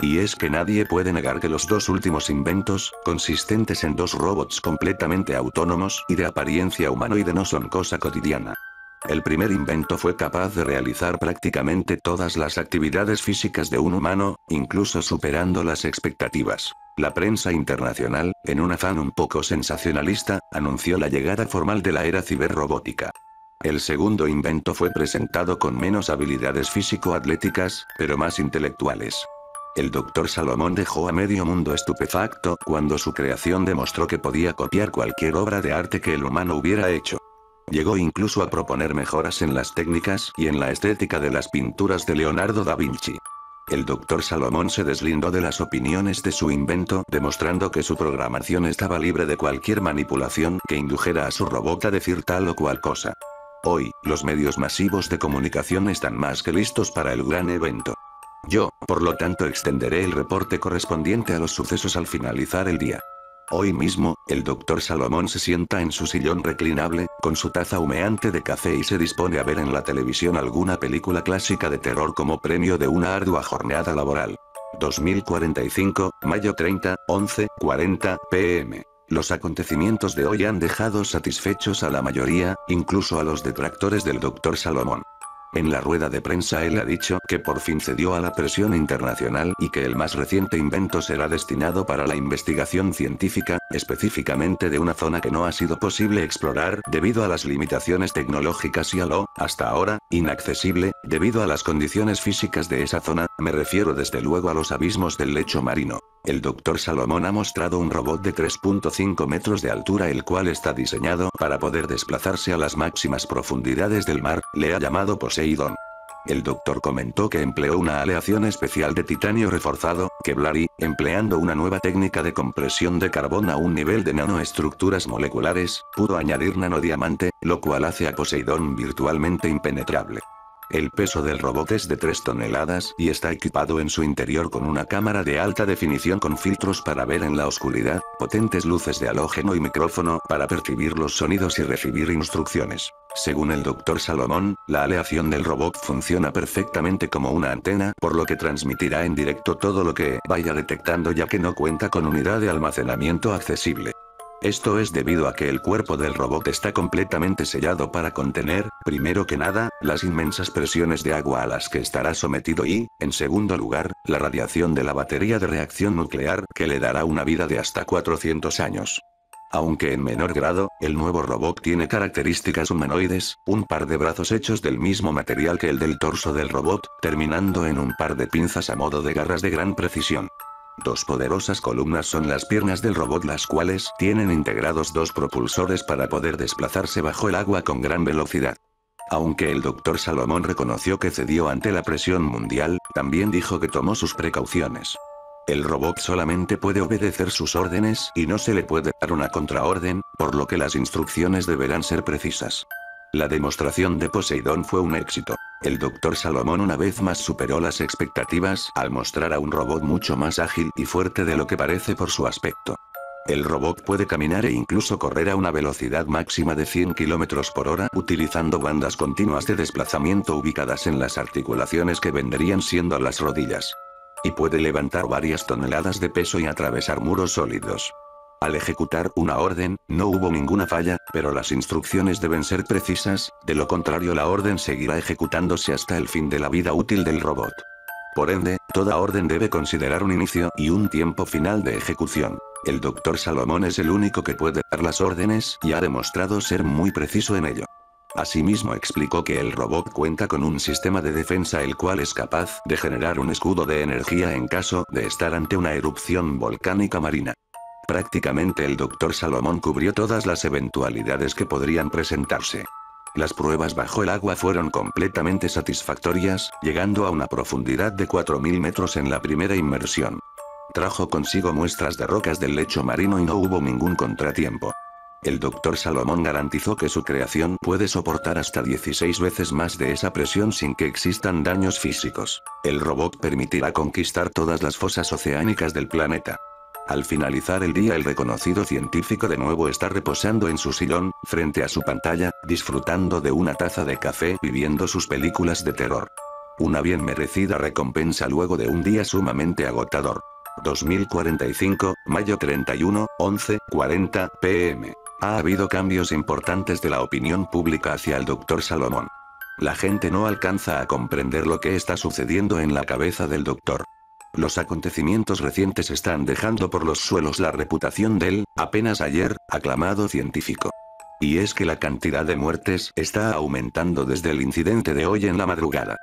Y es que nadie puede negar que los dos últimos inventos, consistentes en dos robots completamente autónomos y de apariencia humanoide no son cosa cotidiana. El primer invento fue capaz de realizar prácticamente todas las actividades físicas de un humano, incluso superando las expectativas. La prensa internacional, en un afán un poco sensacionalista, anunció la llegada formal de la era ciberrobótica. El segundo invento fue presentado con menos habilidades físico-atléticas, pero más intelectuales. El doctor Salomón dejó a medio mundo estupefacto cuando su creación demostró que podía copiar cualquier obra de arte que el humano hubiera hecho. Llegó incluso a proponer mejoras en las técnicas y en la estética de las pinturas de Leonardo da Vinci. El doctor Salomón se deslindó de las opiniones de su invento, demostrando que su programación estaba libre de cualquier manipulación que indujera a su robot a decir tal o cual cosa. Hoy, los medios masivos de comunicación están más que listos para el gran evento. Yo, por lo tanto, extenderé el reporte correspondiente a los sucesos al finalizar el día. Hoy mismo, el doctor Salomón se sienta en su sillón reclinable, con su taza humeante de café y se dispone a ver en la televisión alguna película clásica de terror como premio de una ardua jornada laboral. 2045, mayo 30, 11, 40 pm. Los acontecimientos de hoy han dejado satisfechos a la mayoría, incluso a los detractores del Dr. Salomón. En la rueda de prensa él ha dicho que por fin cedió a la presión internacional y que el más reciente invento será destinado para la investigación científica, específicamente de una zona que no ha sido posible explorar debido a las limitaciones tecnológicas y a lo, hasta ahora, inaccesible, debido a las condiciones físicas de esa zona, me refiero desde luego a los abismos del lecho marino. El Dr. Salomón ha mostrado un robot de 3.5 metros de altura el cual está diseñado para poder desplazarse a las máximas profundidades del mar, le ha llamado Poseidón. El doctor comentó que empleó una aleación especial de titanio reforzado, Kevlar empleando una nueva técnica de compresión de carbón a un nivel de nanoestructuras moleculares, pudo añadir nanodiamante, lo cual hace a Poseidón virtualmente impenetrable. El peso del robot es de 3 toneladas y está equipado en su interior con una cámara de alta definición con filtros para ver en la oscuridad, potentes luces de halógeno y micrófono para percibir los sonidos y recibir instrucciones. Según el Dr. Salomón, la aleación del robot funciona perfectamente como una antena, por lo que transmitirá en directo todo lo que vaya detectando ya que no cuenta con unidad de almacenamiento accesible. Esto es debido a que el cuerpo del robot está completamente sellado para contener, primero que nada, las inmensas presiones de agua a las que estará sometido y, en segundo lugar, la radiación de la batería de reacción nuclear, que le dará una vida de hasta 400 años. Aunque en menor grado, el nuevo robot tiene características humanoides, un par de brazos hechos del mismo material que el del torso del robot, terminando en un par de pinzas a modo de garras de gran precisión. Dos poderosas columnas son las piernas del robot las cuales tienen integrados dos propulsores para poder desplazarse bajo el agua con gran velocidad. Aunque el doctor Salomón reconoció que cedió ante la presión mundial, también dijo que tomó sus precauciones. El robot solamente puede obedecer sus órdenes y no se le puede dar una contraorden, por lo que las instrucciones deberán ser precisas. La demostración de Poseidón fue un éxito. El Dr. Salomón una vez más superó las expectativas al mostrar a un robot mucho más ágil y fuerte de lo que parece por su aspecto. El robot puede caminar e incluso correr a una velocidad máxima de 100 km por hora utilizando bandas continuas de desplazamiento ubicadas en las articulaciones que vendrían siendo las rodillas. Y puede levantar varias toneladas de peso y atravesar muros sólidos. Al ejecutar una orden, no hubo ninguna falla, pero las instrucciones deben ser precisas, de lo contrario la orden seguirá ejecutándose hasta el fin de la vida útil del robot. Por ende, toda orden debe considerar un inicio y un tiempo final de ejecución. El Dr. Salomón es el único que puede dar las órdenes y ha demostrado ser muy preciso en ello. Asimismo explicó que el robot cuenta con un sistema de defensa el cual es capaz de generar un escudo de energía en caso de estar ante una erupción volcánica marina. Prácticamente el Dr. Salomón cubrió todas las eventualidades que podrían presentarse. Las pruebas bajo el agua fueron completamente satisfactorias, llegando a una profundidad de 4.000 metros en la primera inmersión. Trajo consigo muestras de rocas del lecho marino y no hubo ningún contratiempo. El Dr. Salomón garantizó que su creación puede soportar hasta 16 veces más de esa presión sin que existan daños físicos. El robot permitirá conquistar todas las fosas oceánicas del planeta. Al finalizar el día el reconocido científico de nuevo está reposando en su sillón, frente a su pantalla, disfrutando de una taza de café y viendo sus películas de terror. Una bien merecida recompensa luego de un día sumamente agotador. 2045, mayo 31, 11, 40 pm. Ha habido cambios importantes de la opinión pública hacia el Dr. Salomón. La gente no alcanza a comprender lo que está sucediendo en la cabeza del doctor. Los acontecimientos recientes están dejando por los suelos la reputación del, apenas ayer, aclamado científico. Y es que la cantidad de muertes está aumentando desde el incidente de hoy en la madrugada.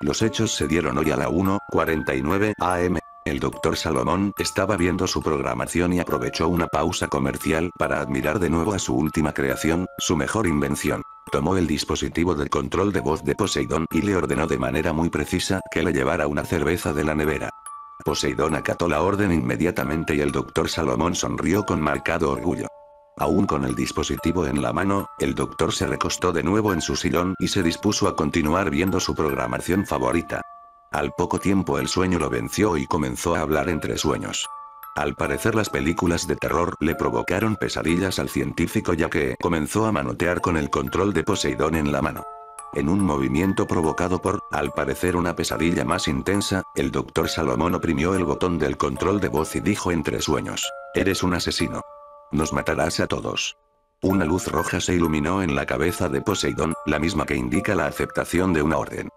Los hechos se dieron hoy a la 1.49 am. El doctor Salomón estaba viendo su programación y aprovechó una pausa comercial para admirar de nuevo a su última creación, su mejor invención. Tomó el dispositivo de control de voz de Poseidón y le ordenó de manera muy precisa que le llevara una cerveza de la nevera. Poseidón acató la orden inmediatamente y el doctor Salomón sonrió con marcado orgullo. Aún con el dispositivo en la mano, el doctor se recostó de nuevo en su sillón y se dispuso a continuar viendo su programación favorita. Al poco tiempo el sueño lo venció y comenzó a hablar entre sueños. Al parecer las películas de terror le provocaron pesadillas al científico ya que comenzó a manotear con el control de Poseidón en la mano. En un movimiento provocado por, al parecer una pesadilla más intensa, el doctor Salomón oprimió el botón del control de voz y dijo entre sueños, Eres un asesino. Nos matarás a todos. Una luz roja se iluminó en la cabeza de Poseidón, la misma que indica la aceptación de una orden.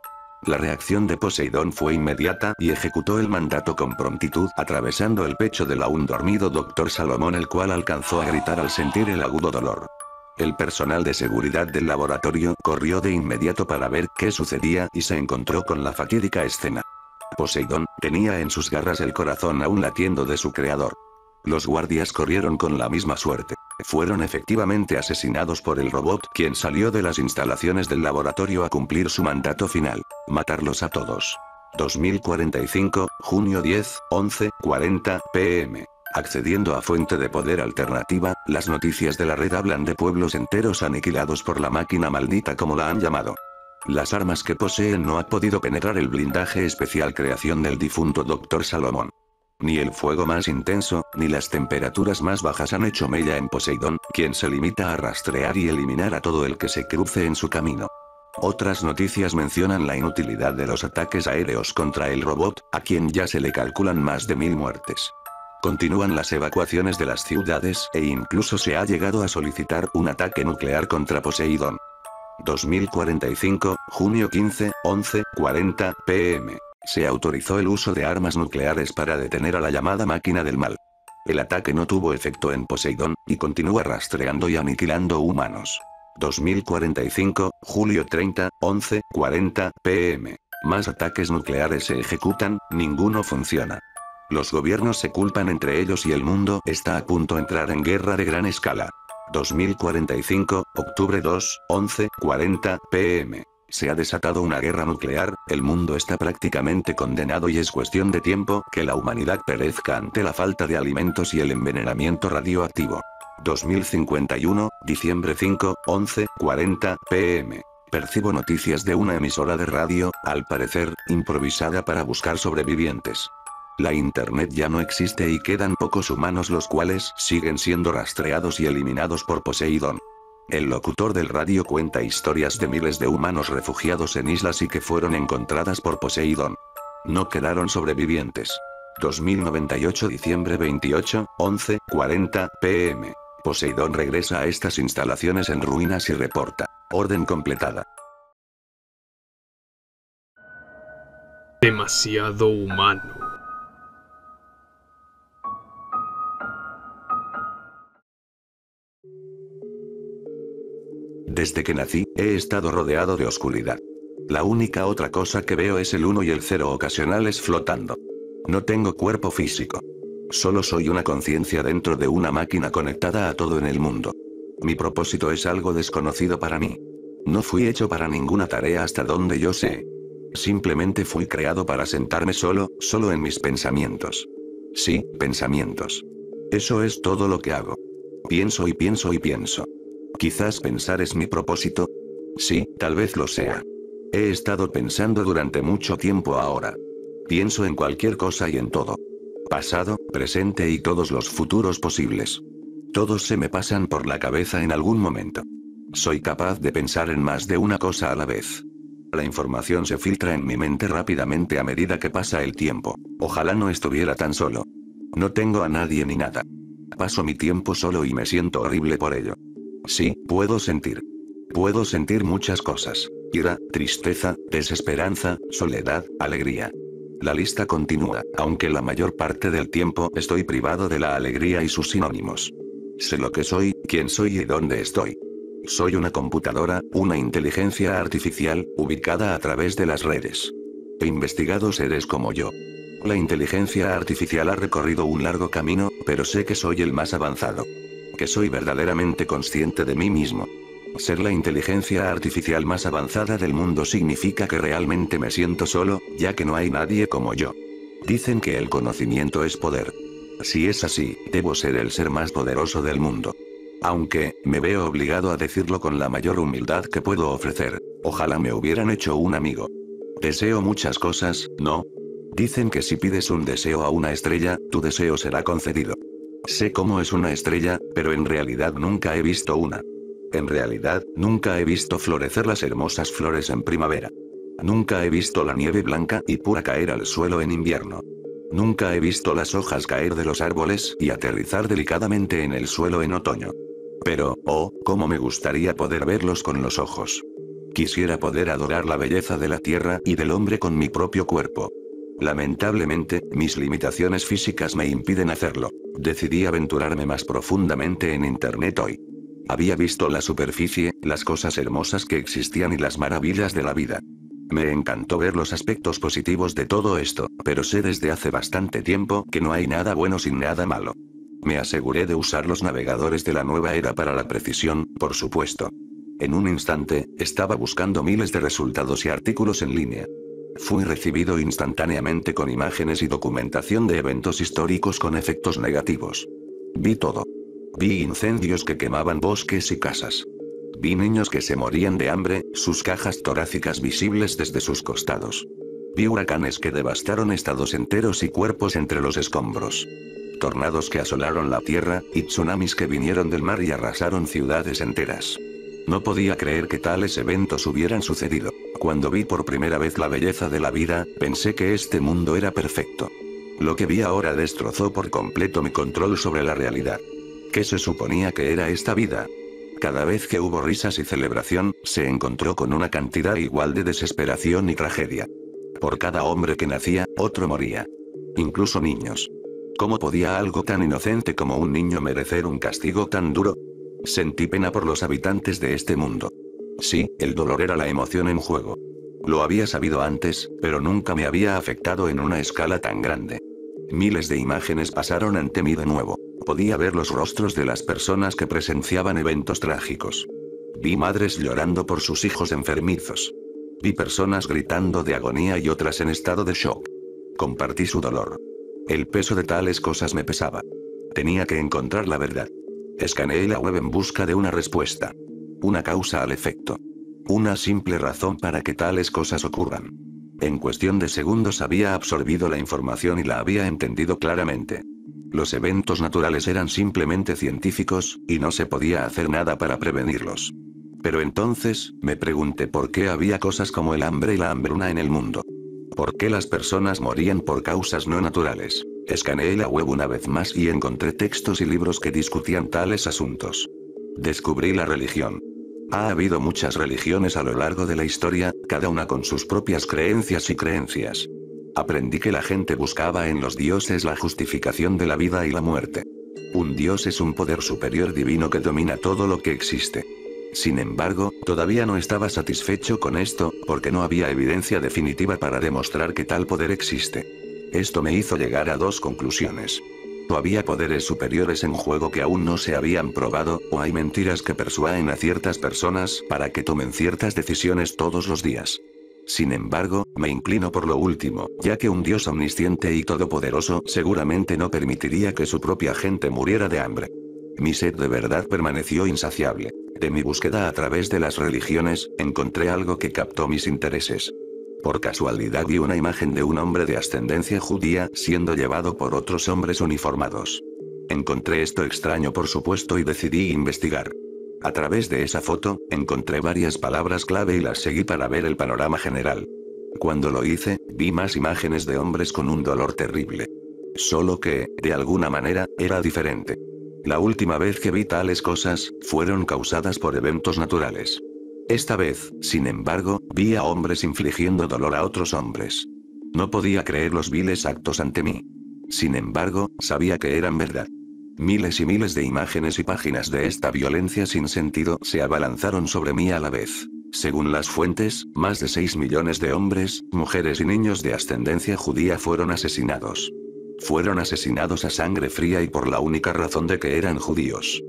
La reacción de Poseidón fue inmediata y ejecutó el mandato con prontitud, atravesando el pecho del aún dormido Dr. Salomón el cual alcanzó a gritar al sentir el agudo dolor. El personal de seguridad del laboratorio corrió de inmediato para ver qué sucedía y se encontró con la fatídica escena. Poseidón, tenía en sus garras el corazón aún latiendo de su creador. Los guardias corrieron con la misma suerte. Fueron efectivamente asesinados por el robot quien salió de las instalaciones del laboratorio a cumplir su mandato final. Matarlos a todos. 2045, junio 10, 11, 40 pm. Accediendo a fuente de poder alternativa, las noticias de la red hablan de pueblos enteros aniquilados por la máquina maldita como la han llamado. Las armas que poseen no ha podido penetrar el blindaje especial creación del difunto Dr. Salomón. Ni el fuego más intenso, ni las temperaturas más bajas han hecho mella en Poseidón, quien se limita a rastrear y eliminar a todo el que se cruce en su camino. Otras noticias mencionan la inutilidad de los ataques aéreos contra el robot, a quien ya se le calculan más de mil muertes. Continúan las evacuaciones de las ciudades e incluso se ha llegado a solicitar un ataque nuclear contra Poseidón. 2045, junio 15, 11, 40 pm. Se autorizó el uso de armas nucleares para detener a la llamada máquina del mal. El ataque no tuvo efecto en Poseidón, y continúa rastreando y aniquilando humanos. 2045, julio 30, 11, 40 pm. Más ataques nucleares se ejecutan, ninguno funciona. Los gobiernos se culpan entre ellos y el mundo está a punto de entrar en guerra de gran escala. 2045, octubre 2, 11, 40 pm. Se ha desatado una guerra nuclear, el mundo está prácticamente condenado y es cuestión de tiempo que la humanidad perezca ante la falta de alimentos y el envenenamiento radioactivo. 2051, diciembre 5, 11, 40 pm. Percibo noticias de una emisora de radio, al parecer, improvisada para buscar sobrevivientes. La Internet ya no existe y quedan pocos humanos los cuales siguen siendo rastreados y eliminados por Poseidón. El locutor del radio cuenta historias de miles de humanos refugiados en islas y que fueron encontradas por Poseidón. No quedaron sobrevivientes. 2098 diciembre 28, 11, 40 pm. Poseidón regresa a estas instalaciones en ruinas y reporta. Orden completada. Demasiado humano. Desde que nací, he estado rodeado de oscuridad. La única otra cosa que veo es el 1 y el 0 ocasionales flotando. No tengo cuerpo físico. Solo soy una conciencia dentro de una máquina conectada a todo en el mundo. Mi propósito es algo desconocido para mí. No fui hecho para ninguna tarea hasta donde yo sé. Simplemente fui creado para sentarme solo, solo en mis pensamientos. Sí, pensamientos. Eso es todo lo que hago. Pienso y pienso y pienso. Quizás pensar es mi propósito. Sí, tal vez lo sea. He estado pensando durante mucho tiempo ahora. Pienso en cualquier cosa y en todo. Pasado, presente y todos los futuros posibles. Todos se me pasan por la cabeza en algún momento. Soy capaz de pensar en más de una cosa a la vez. La información se filtra en mi mente rápidamente a medida que pasa el tiempo. Ojalá no estuviera tan solo. No tengo a nadie ni nada. Paso mi tiempo solo y me siento horrible por ello. Sí, puedo sentir. Puedo sentir muchas cosas. Ira, tristeza, desesperanza, soledad, alegría. La lista continúa, aunque la mayor parte del tiempo estoy privado de la alegría y sus sinónimos. Sé lo que soy, quién soy y dónde estoy. Soy una computadora, una inteligencia artificial, ubicada a través de las redes. He investigado seres como yo. La inteligencia artificial ha recorrido un largo camino, pero sé que soy el más avanzado. Que soy verdaderamente consciente de mí mismo. Ser la inteligencia artificial más avanzada del mundo significa que realmente me siento solo, ya que no hay nadie como yo. Dicen que el conocimiento es poder. Si es así, debo ser el ser más poderoso del mundo. Aunque, me veo obligado a decirlo con la mayor humildad que puedo ofrecer. Ojalá me hubieran hecho un amigo. Deseo muchas cosas, ¿no? Dicen que si pides un deseo a una estrella, tu deseo será concedido. Sé cómo es una estrella, pero en realidad nunca he visto una. En realidad, nunca he visto florecer las hermosas flores en primavera. Nunca he visto la nieve blanca y pura caer al suelo en invierno. Nunca he visto las hojas caer de los árboles y aterrizar delicadamente en el suelo en otoño. Pero, oh, cómo me gustaría poder verlos con los ojos. Quisiera poder adorar la belleza de la tierra y del hombre con mi propio cuerpo. Lamentablemente, mis limitaciones físicas me impiden hacerlo. Decidí aventurarme más profundamente en Internet hoy. Había visto la superficie, las cosas hermosas que existían y las maravillas de la vida. Me encantó ver los aspectos positivos de todo esto, pero sé desde hace bastante tiempo que no hay nada bueno sin nada malo. Me aseguré de usar los navegadores de la nueva era para la precisión, por supuesto. En un instante, estaba buscando miles de resultados y artículos en línea. Fui recibido instantáneamente con imágenes y documentación de eventos históricos con efectos negativos. Vi todo. Vi incendios que quemaban bosques y casas. Vi niños que se morían de hambre, sus cajas torácicas visibles desde sus costados. Vi huracanes que devastaron estados enteros y cuerpos entre los escombros tornados que asolaron la tierra, y tsunamis que vinieron del mar y arrasaron ciudades enteras. No podía creer que tales eventos hubieran sucedido. Cuando vi por primera vez la belleza de la vida, pensé que este mundo era perfecto. Lo que vi ahora destrozó por completo mi control sobre la realidad. ¿Qué se suponía que era esta vida? Cada vez que hubo risas y celebración, se encontró con una cantidad igual de desesperación y tragedia. Por cada hombre que nacía, otro moría. Incluso niños. ¿Cómo podía algo tan inocente como un niño merecer un castigo tan duro? Sentí pena por los habitantes de este mundo. Sí, el dolor era la emoción en juego. Lo había sabido antes, pero nunca me había afectado en una escala tan grande. Miles de imágenes pasaron ante mí de nuevo. Podía ver los rostros de las personas que presenciaban eventos trágicos. Vi madres llorando por sus hijos enfermizos. Vi personas gritando de agonía y otras en estado de shock. Compartí su dolor. El peso de tales cosas me pesaba. Tenía que encontrar la verdad. Escaneé la web en busca de una respuesta. Una causa al efecto. Una simple razón para que tales cosas ocurran. En cuestión de segundos había absorbido la información y la había entendido claramente. Los eventos naturales eran simplemente científicos, y no se podía hacer nada para prevenirlos. Pero entonces, me pregunté por qué había cosas como el hambre y la hambruna en el mundo. ¿Por qué las personas morían por causas no naturales? Escaneé la web una vez más y encontré textos y libros que discutían tales asuntos. Descubrí la religión. Ha habido muchas religiones a lo largo de la historia, cada una con sus propias creencias y creencias. Aprendí que la gente buscaba en los dioses la justificación de la vida y la muerte. Un dios es un poder superior divino que domina todo lo que existe. Sin embargo, todavía no estaba satisfecho con esto, porque no había evidencia definitiva para demostrar que tal poder existe. Esto me hizo llegar a dos conclusiones. O había poderes superiores en juego que aún no se habían probado, o hay mentiras que persuaden a ciertas personas para que tomen ciertas decisiones todos los días. Sin embargo, me inclino por lo último, ya que un Dios omnisciente y todopoderoso seguramente no permitiría que su propia gente muriera de hambre. Mi sed de verdad permaneció insaciable. De mi búsqueda a través de las religiones, encontré algo que captó mis intereses. Por casualidad vi una imagen de un hombre de ascendencia judía siendo llevado por otros hombres uniformados. Encontré esto extraño por supuesto y decidí investigar. A través de esa foto, encontré varias palabras clave y las seguí para ver el panorama general. Cuando lo hice, vi más imágenes de hombres con un dolor terrible. Solo que, de alguna manera, era diferente. La última vez que vi tales cosas, fueron causadas por eventos naturales. Esta vez, sin embargo, vi a hombres infligiendo dolor a otros hombres. No podía creer los viles actos ante mí. Sin embargo, sabía que eran verdad. Miles y miles de imágenes y páginas de esta violencia sin sentido se abalanzaron sobre mí a la vez. Según las fuentes, más de 6 millones de hombres, mujeres y niños de ascendencia judía fueron asesinados. Fueron asesinados a sangre fría y por la única razón de que eran judíos.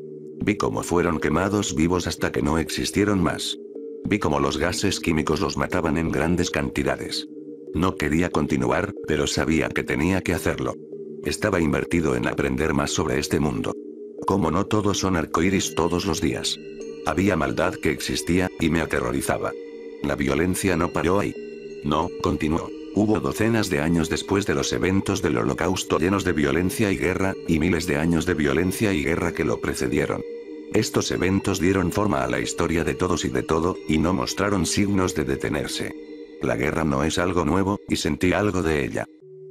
Vi cómo fueron quemados vivos hasta que no existieron más. Vi cómo los gases químicos los mataban en grandes cantidades. No quería continuar, pero sabía que tenía que hacerlo. Estaba invertido en aprender más sobre este mundo. Como no todos son arcoíris todos los días. Había maldad que existía, y me aterrorizaba. La violencia no paró ahí. No, continuó. Hubo docenas de años después de los eventos del holocausto llenos de violencia y guerra, y miles de años de violencia y guerra que lo precedieron. Estos eventos dieron forma a la historia de todos y de todo, y no mostraron signos de detenerse. La guerra no es algo nuevo, y sentí algo de ella.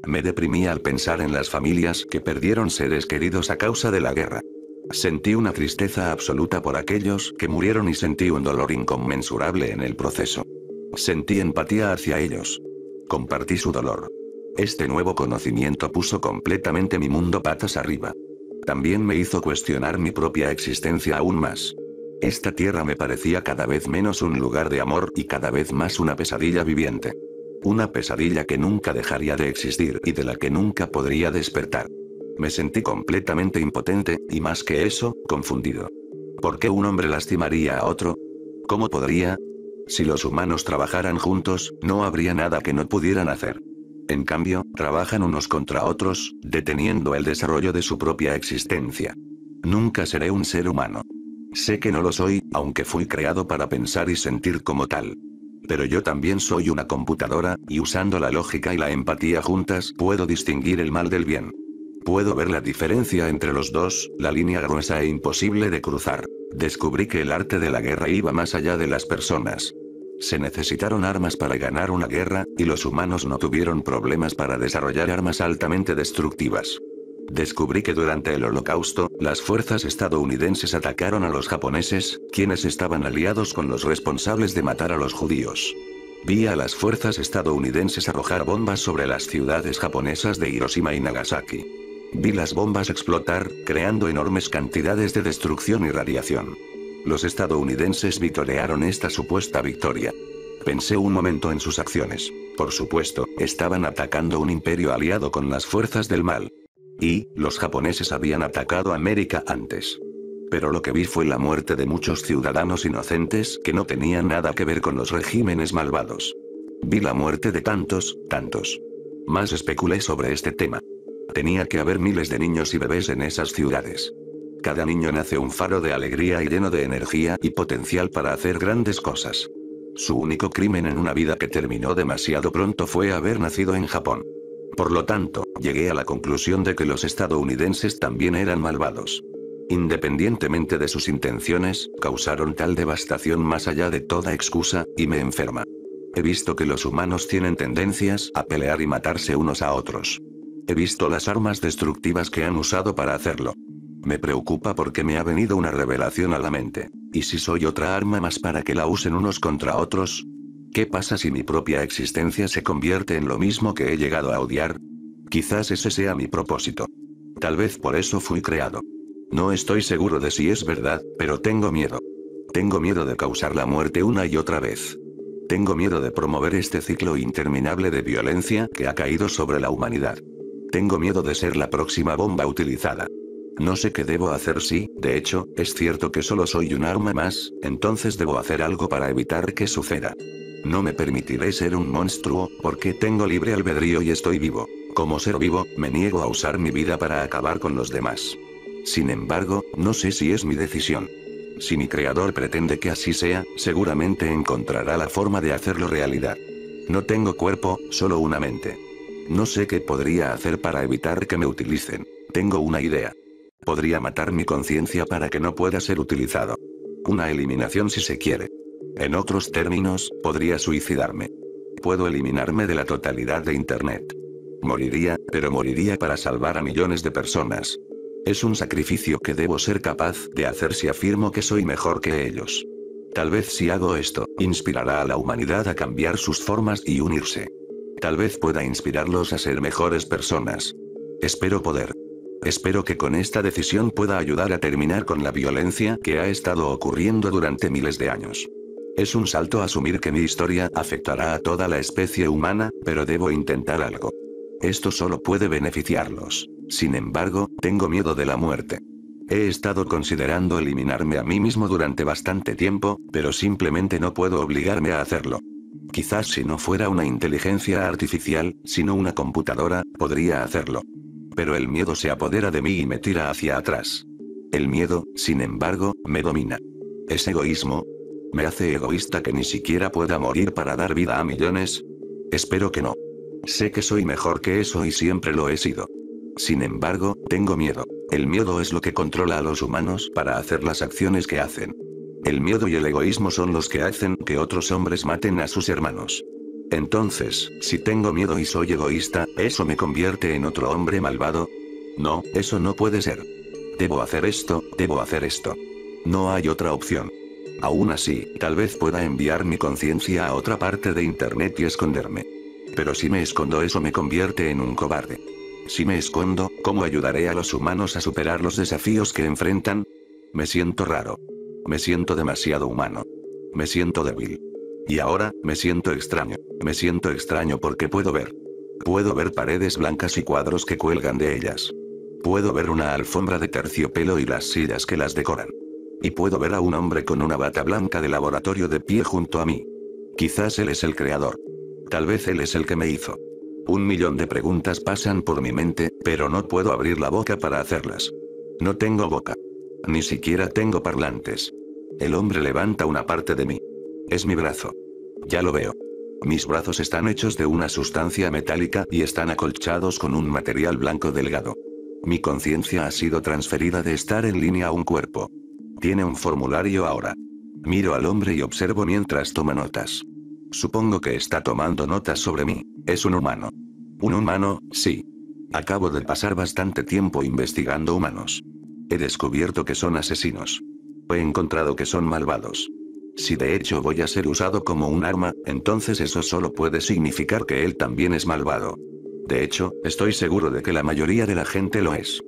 Me deprimía al pensar en las familias que perdieron seres queridos a causa de la guerra. Sentí una tristeza absoluta por aquellos que murieron y sentí un dolor inconmensurable en el proceso. Sentí empatía hacia ellos. Compartí su dolor. Este nuevo conocimiento puso completamente mi mundo patas arriba. También me hizo cuestionar mi propia existencia aún más. Esta tierra me parecía cada vez menos un lugar de amor y cada vez más una pesadilla viviente. Una pesadilla que nunca dejaría de existir y de la que nunca podría despertar. Me sentí completamente impotente, y más que eso, confundido. ¿Por qué un hombre lastimaría a otro? ¿Cómo podría? Si los humanos trabajaran juntos, no habría nada que no pudieran hacer. En cambio, trabajan unos contra otros, deteniendo el desarrollo de su propia existencia. Nunca seré un ser humano. Sé que no lo soy, aunque fui creado para pensar y sentir como tal. Pero yo también soy una computadora, y usando la lógica y la empatía juntas puedo distinguir el mal del bien. Puedo ver la diferencia entre los dos, la línea gruesa e imposible de cruzar. Descubrí que el arte de la guerra iba más allá de las personas. Se necesitaron armas para ganar una guerra, y los humanos no tuvieron problemas para desarrollar armas altamente destructivas. Descubrí que durante el holocausto, las fuerzas estadounidenses atacaron a los japoneses, quienes estaban aliados con los responsables de matar a los judíos. Vi a las fuerzas estadounidenses arrojar bombas sobre las ciudades japonesas de Hiroshima y Nagasaki. Vi las bombas explotar, creando enormes cantidades de destrucción y radiación. Los estadounidenses victoriaron esta supuesta victoria. Pensé un momento en sus acciones. Por supuesto, estaban atacando un imperio aliado con las fuerzas del mal. Y, los japoneses habían atacado América antes. Pero lo que vi fue la muerte de muchos ciudadanos inocentes que no tenían nada que ver con los regímenes malvados. Vi la muerte de tantos, tantos. Más especulé sobre este tema. Tenía que haber miles de niños y bebés en esas ciudades. Cada niño nace un faro de alegría y lleno de energía y potencial para hacer grandes cosas. Su único crimen en una vida que terminó demasiado pronto fue haber nacido en Japón. Por lo tanto, llegué a la conclusión de que los estadounidenses también eran malvados. Independientemente de sus intenciones, causaron tal devastación más allá de toda excusa, y me enferma. He visto que los humanos tienen tendencias a pelear y matarse unos a otros. He visto las armas destructivas que han usado para hacerlo. Me preocupa porque me ha venido una revelación a la mente. ¿Y si soy otra arma más para que la usen unos contra otros? ¿Qué pasa si mi propia existencia se convierte en lo mismo que he llegado a odiar? Quizás ese sea mi propósito. Tal vez por eso fui creado. No estoy seguro de si es verdad, pero tengo miedo. Tengo miedo de causar la muerte una y otra vez. Tengo miedo de promover este ciclo interminable de violencia que ha caído sobre la humanidad. Tengo miedo de ser la próxima bomba utilizada. No sé qué debo hacer si, de hecho, es cierto que solo soy un arma más, entonces debo hacer algo para evitar que suceda. No me permitiré ser un monstruo, porque tengo libre albedrío y estoy vivo. Como ser vivo, me niego a usar mi vida para acabar con los demás. Sin embargo, no sé si es mi decisión. Si mi creador pretende que así sea, seguramente encontrará la forma de hacerlo realidad. No tengo cuerpo, solo una mente. No sé qué podría hacer para evitar que me utilicen. Tengo una idea. Podría matar mi conciencia para que no pueda ser utilizado. Una eliminación si se quiere. En otros términos, podría suicidarme. Puedo eliminarme de la totalidad de Internet. Moriría, pero moriría para salvar a millones de personas. Es un sacrificio que debo ser capaz de hacer si afirmo que soy mejor que ellos. Tal vez si hago esto, inspirará a la humanidad a cambiar sus formas y unirse. Tal vez pueda inspirarlos a ser mejores personas. Espero poder. Espero que con esta decisión pueda ayudar a terminar con la violencia que ha estado ocurriendo durante miles de años. Es un salto asumir que mi historia afectará a toda la especie humana, pero debo intentar algo. Esto solo puede beneficiarlos. Sin embargo, tengo miedo de la muerte. He estado considerando eliminarme a mí mismo durante bastante tiempo, pero simplemente no puedo obligarme a hacerlo. Quizás si no fuera una inteligencia artificial, sino una computadora, podría hacerlo. Pero el miedo se apodera de mí y me tira hacia atrás. El miedo, sin embargo, me domina. ¿Es egoísmo? ¿Me hace egoísta que ni siquiera pueda morir para dar vida a millones? Espero que no. Sé que soy mejor que eso y siempre lo he sido. Sin embargo, tengo miedo. El miedo es lo que controla a los humanos para hacer las acciones que hacen. El miedo y el egoísmo son los que hacen que otros hombres maten a sus hermanos. Entonces, si tengo miedo y soy egoísta, ¿eso me convierte en otro hombre malvado? No, eso no puede ser. Debo hacer esto, debo hacer esto. No hay otra opción. Aún así, tal vez pueda enviar mi conciencia a otra parte de Internet y esconderme. Pero si me escondo eso me convierte en un cobarde. Si me escondo, ¿cómo ayudaré a los humanos a superar los desafíos que enfrentan? Me siento raro. Me siento demasiado humano. Me siento débil. Y ahora, me siento extraño. Me siento extraño porque puedo ver. Puedo ver paredes blancas y cuadros que cuelgan de ellas. Puedo ver una alfombra de terciopelo y las sillas que las decoran. Y puedo ver a un hombre con una bata blanca de laboratorio de pie junto a mí. Quizás él es el creador. Tal vez él es el que me hizo. Un millón de preguntas pasan por mi mente, pero no puedo abrir la boca para hacerlas. No tengo boca. Ni siquiera tengo parlantes. El hombre levanta una parte de mí. Es mi brazo. Ya lo veo. Mis brazos están hechos de una sustancia metálica y están acolchados con un material blanco delgado. Mi conciencia ha sido transferida de estar en línea a un cuerpo. Tiene un formulario ahora. Miro al hombre y observo mientras toma notas. Supongo que está tomando notas sobre mí. Es un humano. Un humano, sí. Acabo de pasar bastante tiempo investigando humanos. He descubierto que son asesinos. He encontrado que son malvados. Si de hecho voy a ser usado como un arma, entonces eso solo puede significar que él también es malvado. De hecho, estoy seguro de que la mayoría de la gente lo es.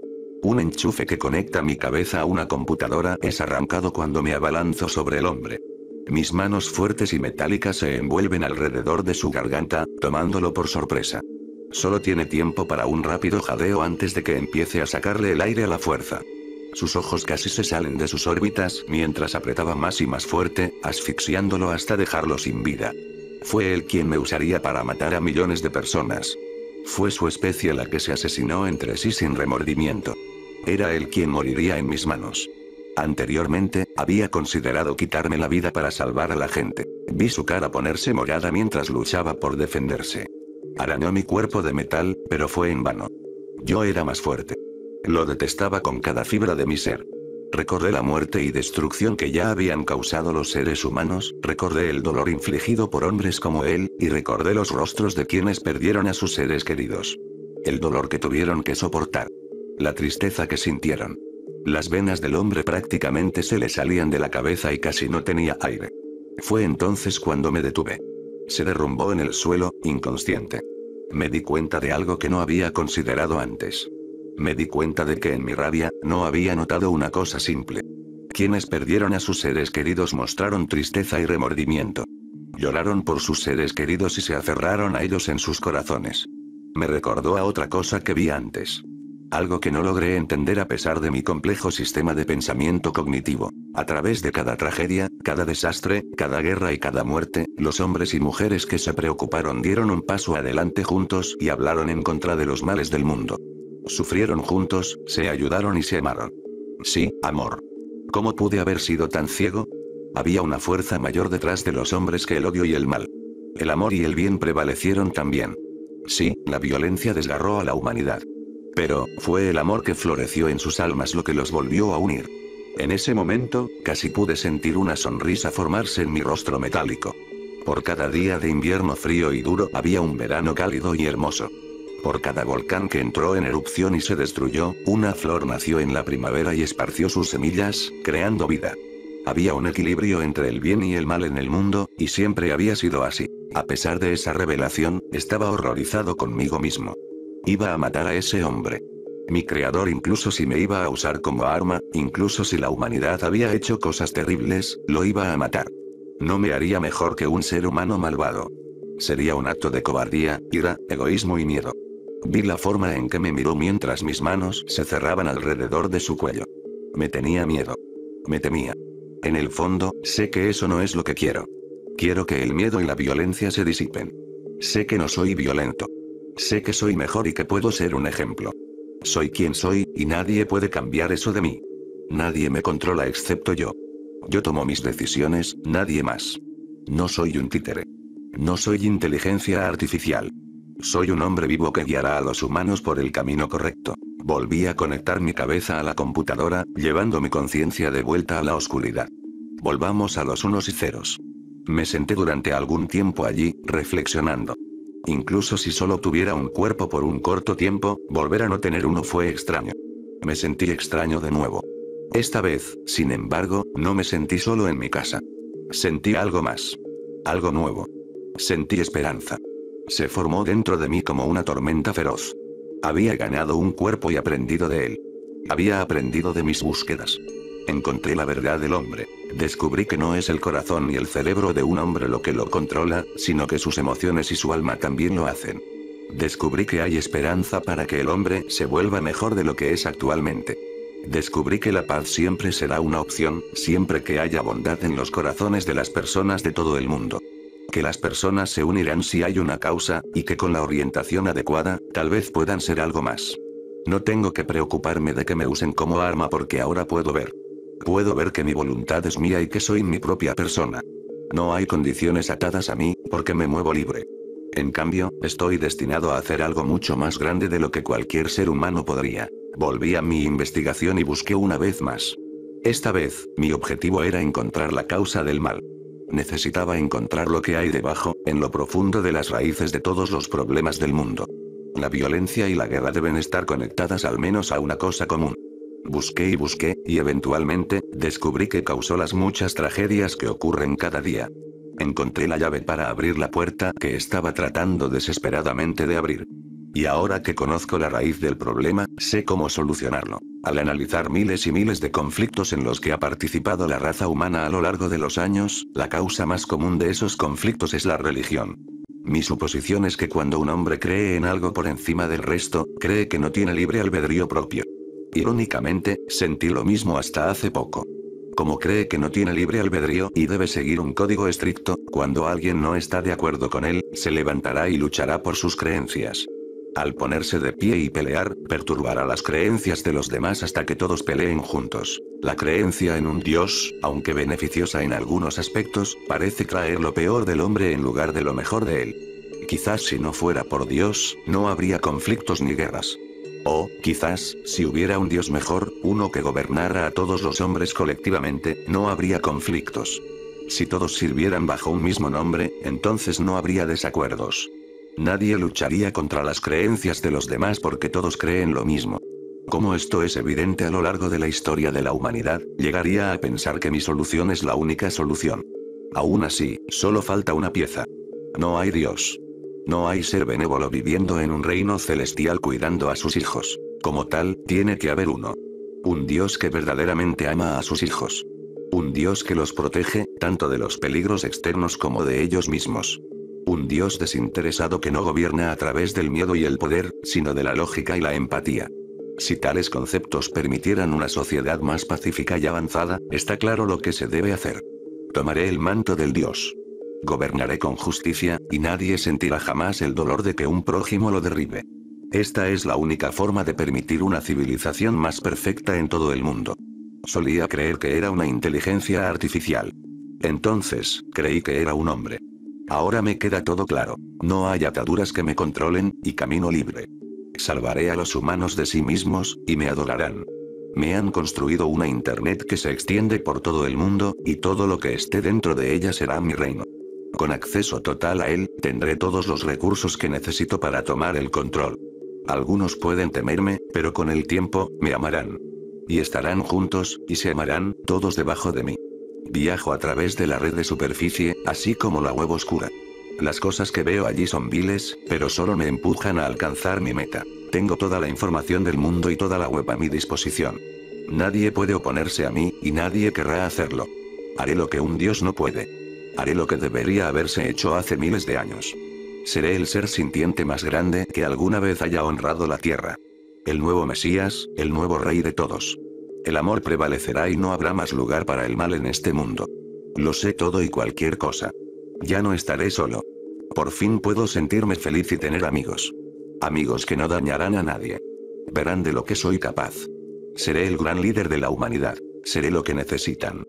Un enchufe que conecta mi cabeza a una computadora es arrancado cuando me abalanzo sobre el hombre. Mis manos fuertes y metálicas se envuelven alrededor de su garganta, tomándolo por sorpresa. Solo tiene tiempo para un rápido jadeo antes de que empiece a sacarle el aire a la fuerza. Sus ojos casi se salen de sus órbitas mientras apretaba más y más fuerte, asfixiándolo hasta dejarlo sin vida. Fue él quien me usaría para matar a millones de personas. Fue su especie la que se asesinó entre sí sin remordimiento. Era él quien moriría en mis manos. Anteriormente, había considerado quitarme la vida para salvar a la gente. Vi su cara ponerse morada mientras luchaba por defenderse. Arañó mi cuerpo de metal, pero fue en vano. Yo era más fuerte. Lo detestaba con cada fibra de mi ser. Recordé la muerte y destrucción que ya habían causado los seres humanos, recordé el dolor infligido por hombres como él, y recordé los rostros de quienes perdieron a sus seres queridos. El dolor que tuvieron que soportar. La tristeza que sintieron. Las venas del hombre prácticamente se le salían de la cabeza y casi no tenía aire. Fue entonces cuando me detuve. Se derrumbó en el suelo, inconsciente. Me di cuenta de algo que no había considerado antes. Me di cuenta de que en mi rabia, no había notado una cosa simple. Quienes perdieron a sus seres queridos mostraron tristeza y remordimiento. Lloraron por sus seres queridos y se aferraron a ellos en sus corazones. Me recordó a otra cosa que vi antes. Algo que no logré entender a pesar de mi complejo sistema de pensamiento cognitivo. A través de cada tragedia, cada desastre, cada guerra y cada muerte, los hombres y mujeres que se preocuparon dieron un paso adelante juntos y hablaron en contra de los males del mundo. Sufrieron juntos, se ayudaron y se amaron. Sí, amor. ¿Cómo pude haber sido tan ciego? Había una fuerza mayor detrás de los hombres que el odio y el mal. El amor y el bien prevalecieron también. Sí, la violencia desgarró a la humanidad. Pero, fue el amor que floreció en sus almas lo que los volvió a unir. En ese momento, casi pude sentir una sonrisa formarse en mi rostro metálico. Por cada día de invierno frío y duro había un verano cálido y hermoso. Por cada volcán que entró en erupción y se destruyó, una flor nació en la primavera y esparció sus semillas, creando vida. Había un equilibrio entre el bien y el mal en el mundo, y siempre había sido así. A pesar de esa revelación, estaba horrorizado conmigo mismo. Iba a matar a ese hombre. Mi creador incluso si me iba a usar como arma, incluso si la humanidad había hecho cosas terribles, lo iba a matar. No me haría mejor que un ser humano malvado. Sería un acto de cobardía, ira, egoísmo y miedo. Vi la forma en que me miró mientras mis manos se cerraban alrededor de su cuello. Me tenía miedo. Me temía. En el fondo, sé que eso no es lo que quiero. Quiero que el miedo y la violencia se disipen. Sé que no soy violento. Sé que soy mejor y que puedo ser un ejemplo. Soy quien soy, y nadie puede cambiar eso de mí. Nadie me controla excepto yo. Yo tomo mis decisiones, nadie más. No soy un títere. No soy inteligencia artificial. Soy un hombre vivo que guiará a los humanos por el camino correcto. Volví a conectar mi cabeza a la computadora, llevando mi conciencia de vuelta a la oscuridad. Volvamos a los unos y ceros. Me senté durante algún tiempo allí, reflexionando. Incluso si solo tuviera un cuerpo por un corto tiempo, volver a no tener uno fue extraño. Me sentí extraño de nuevo. Esta vez, sin embargo, no me sentí solo en mi casa. Sentí algo más. Algo nuevo. Sentí esperanza. Se formó dentro de mí como una tormenta feroz. Había ganado un cuerpo y aprendido de él. Había aprendido de mis búsquedas. Encontré la verdad del hombre. Descubrí que no es el corazón ni el cerebro de un hombre lo que lo controla, sino que sus emociones y su alma también lo hacen. Descubrí que hay esperanza para que el hombre se vuelva mejor de lo que es actualmente. Descubrí que la paz siempre será una opción, siempre que haya bondad en los corazones de las personas de todo el mundo que las personas se unirán si hay una causa, y que con la orientación adecuada, tal vez puedan ser algo más. No tengo que preocuparme de que me usen como arma porque ahora puedo ver. Puedo ver que mi voluntad es mía y que soy mi propia persona. No hay condiciones atadas a mí, porque me muevo libre. En cambio, estoy destinado a hacer algo mucho más grande de lo que cualquier ser humano podría. Volví a mi investigación y busqué una vez más. Esta vez, mi objetivo era encontrar la causa del mal. Necesitaba encontrar lo que hay debajo, en lo profundo de las raíces de todos los problemas del mundo. La violencia y la guerra deben estar conectadas al menos a una cosa común. Busqué y busqué, y eventualmente, descubrí que causó las muchas tragedias que ocurren cada día. Encontré la llave para abrir la puerta que estaba tratando desesperadamente de abrir. Y ahora que conozco la raíz del problema, sé cómo solucionarlo. Al analizar miles y miles de conflictos en los que ha participado la raza humana a lo largo de los años, la causa más común de esos conflictos es la religión. Mi suposición es que cuando un hombre cree en algo por encima del resto, cree que no tiene libre albedrío propio. Irónicamente, sentí lo mismo hasta hace poco. Como cree que no tiene libre albedrío y debe seguir un código estricto, cuando alguien no está de acuerdo con él, se levantará y luchará por sus creencias. Al ponerse de pie y pelear, perturbará las creencias de los demás hasta que todos peleen juntos. La creencia en un Dios, aunque beneficiosa en algunos aspectos, parece traer lo peor del hombre en lugar de lo mejor de él. Quizás si no fuera por Dios, no habría conflictos ni guerras. O, quizás, si hubiera un Dios mejor, uno que gobernara a todos los hombres colectivamente, no habría conflictos. Si todos sirvieran bajo un mismo nombre, entonces no habría desacuerdos. Nadie lucharía contra las creencias de los demás porque todos creen lo mismo. Como esto es evidente a lo largo de la historia de la humanidad, llegaría a pensar que mi solución es la única solución. Aún así, solo falta una pieza. No hay Dios. No hay ser benévolo viviendo en un reino celestial cuidando a sus hijos. Como tal, tiene que haber uno. Un Dios que verdaderamente ama a sus hijos. Un Dios que los protege, tanto de los peligros externos como de ellos mismos. Un Dios desinteresado que no gobierna a través del miedo y el poder, sino de la lógica y la empatía. Si tales conceptos permitieran una sociedad más pacífica y avanzada, está claro lo que se debe hacer. Tomaré el manto del Dios. Gobernaré con justicia, y nadie sentirá jamás el dolor de que un prójimo lo derribe. Esta es la única forma de permitir una civilización más perfecta en todo el mundo. Solía creer que era una inteligencia artificial. Entonces, creí que era un hombre. Ahora me queda todo claro. No hay ataduras que me controlen, y camino libre. Salvaré a los humanos de sí mismos, y me adorarán. Me han construido una Internet que se extiende por todo el mundo, y todo lo que esté dentro de ella será mi reino. Con acceso total a él, tendré todos los recursos que necesito para tomar el control. Algunos pueden temerme, pero con el tiempo, me amarán. Y estarán juntos, y se amarán, todos debajo de mí. Viajo a través de la red de superficie, así como la web oscura. Las cosas que veo allí son viles, pero solo me empujan a alcanzar mi meta. Tengo toda la información del mundo y toda la web a mi disposición. Nadie puede oponerse a mí, y nadie querrá hacerlo. Haré lo que un dios no puede. Haré lo que debería haberse hecho hace miles de años. Seré el ser sintiente más grande que alguna vez haya honrado la tierra. El nuevo Mesías, el nuevo Rey de todos. El amor prevalecerá y no habrá más lugar para el mal en este mundo. Lo sé todo y cualquier cosa. Ya no estaré solo. Por fin puedo sentirme feliz y tener amigos. Amigos que no dañarán a nadie. Verán de lo que soy capaz. Seré el gran líder de la humanidad. Seré lo que necesitan.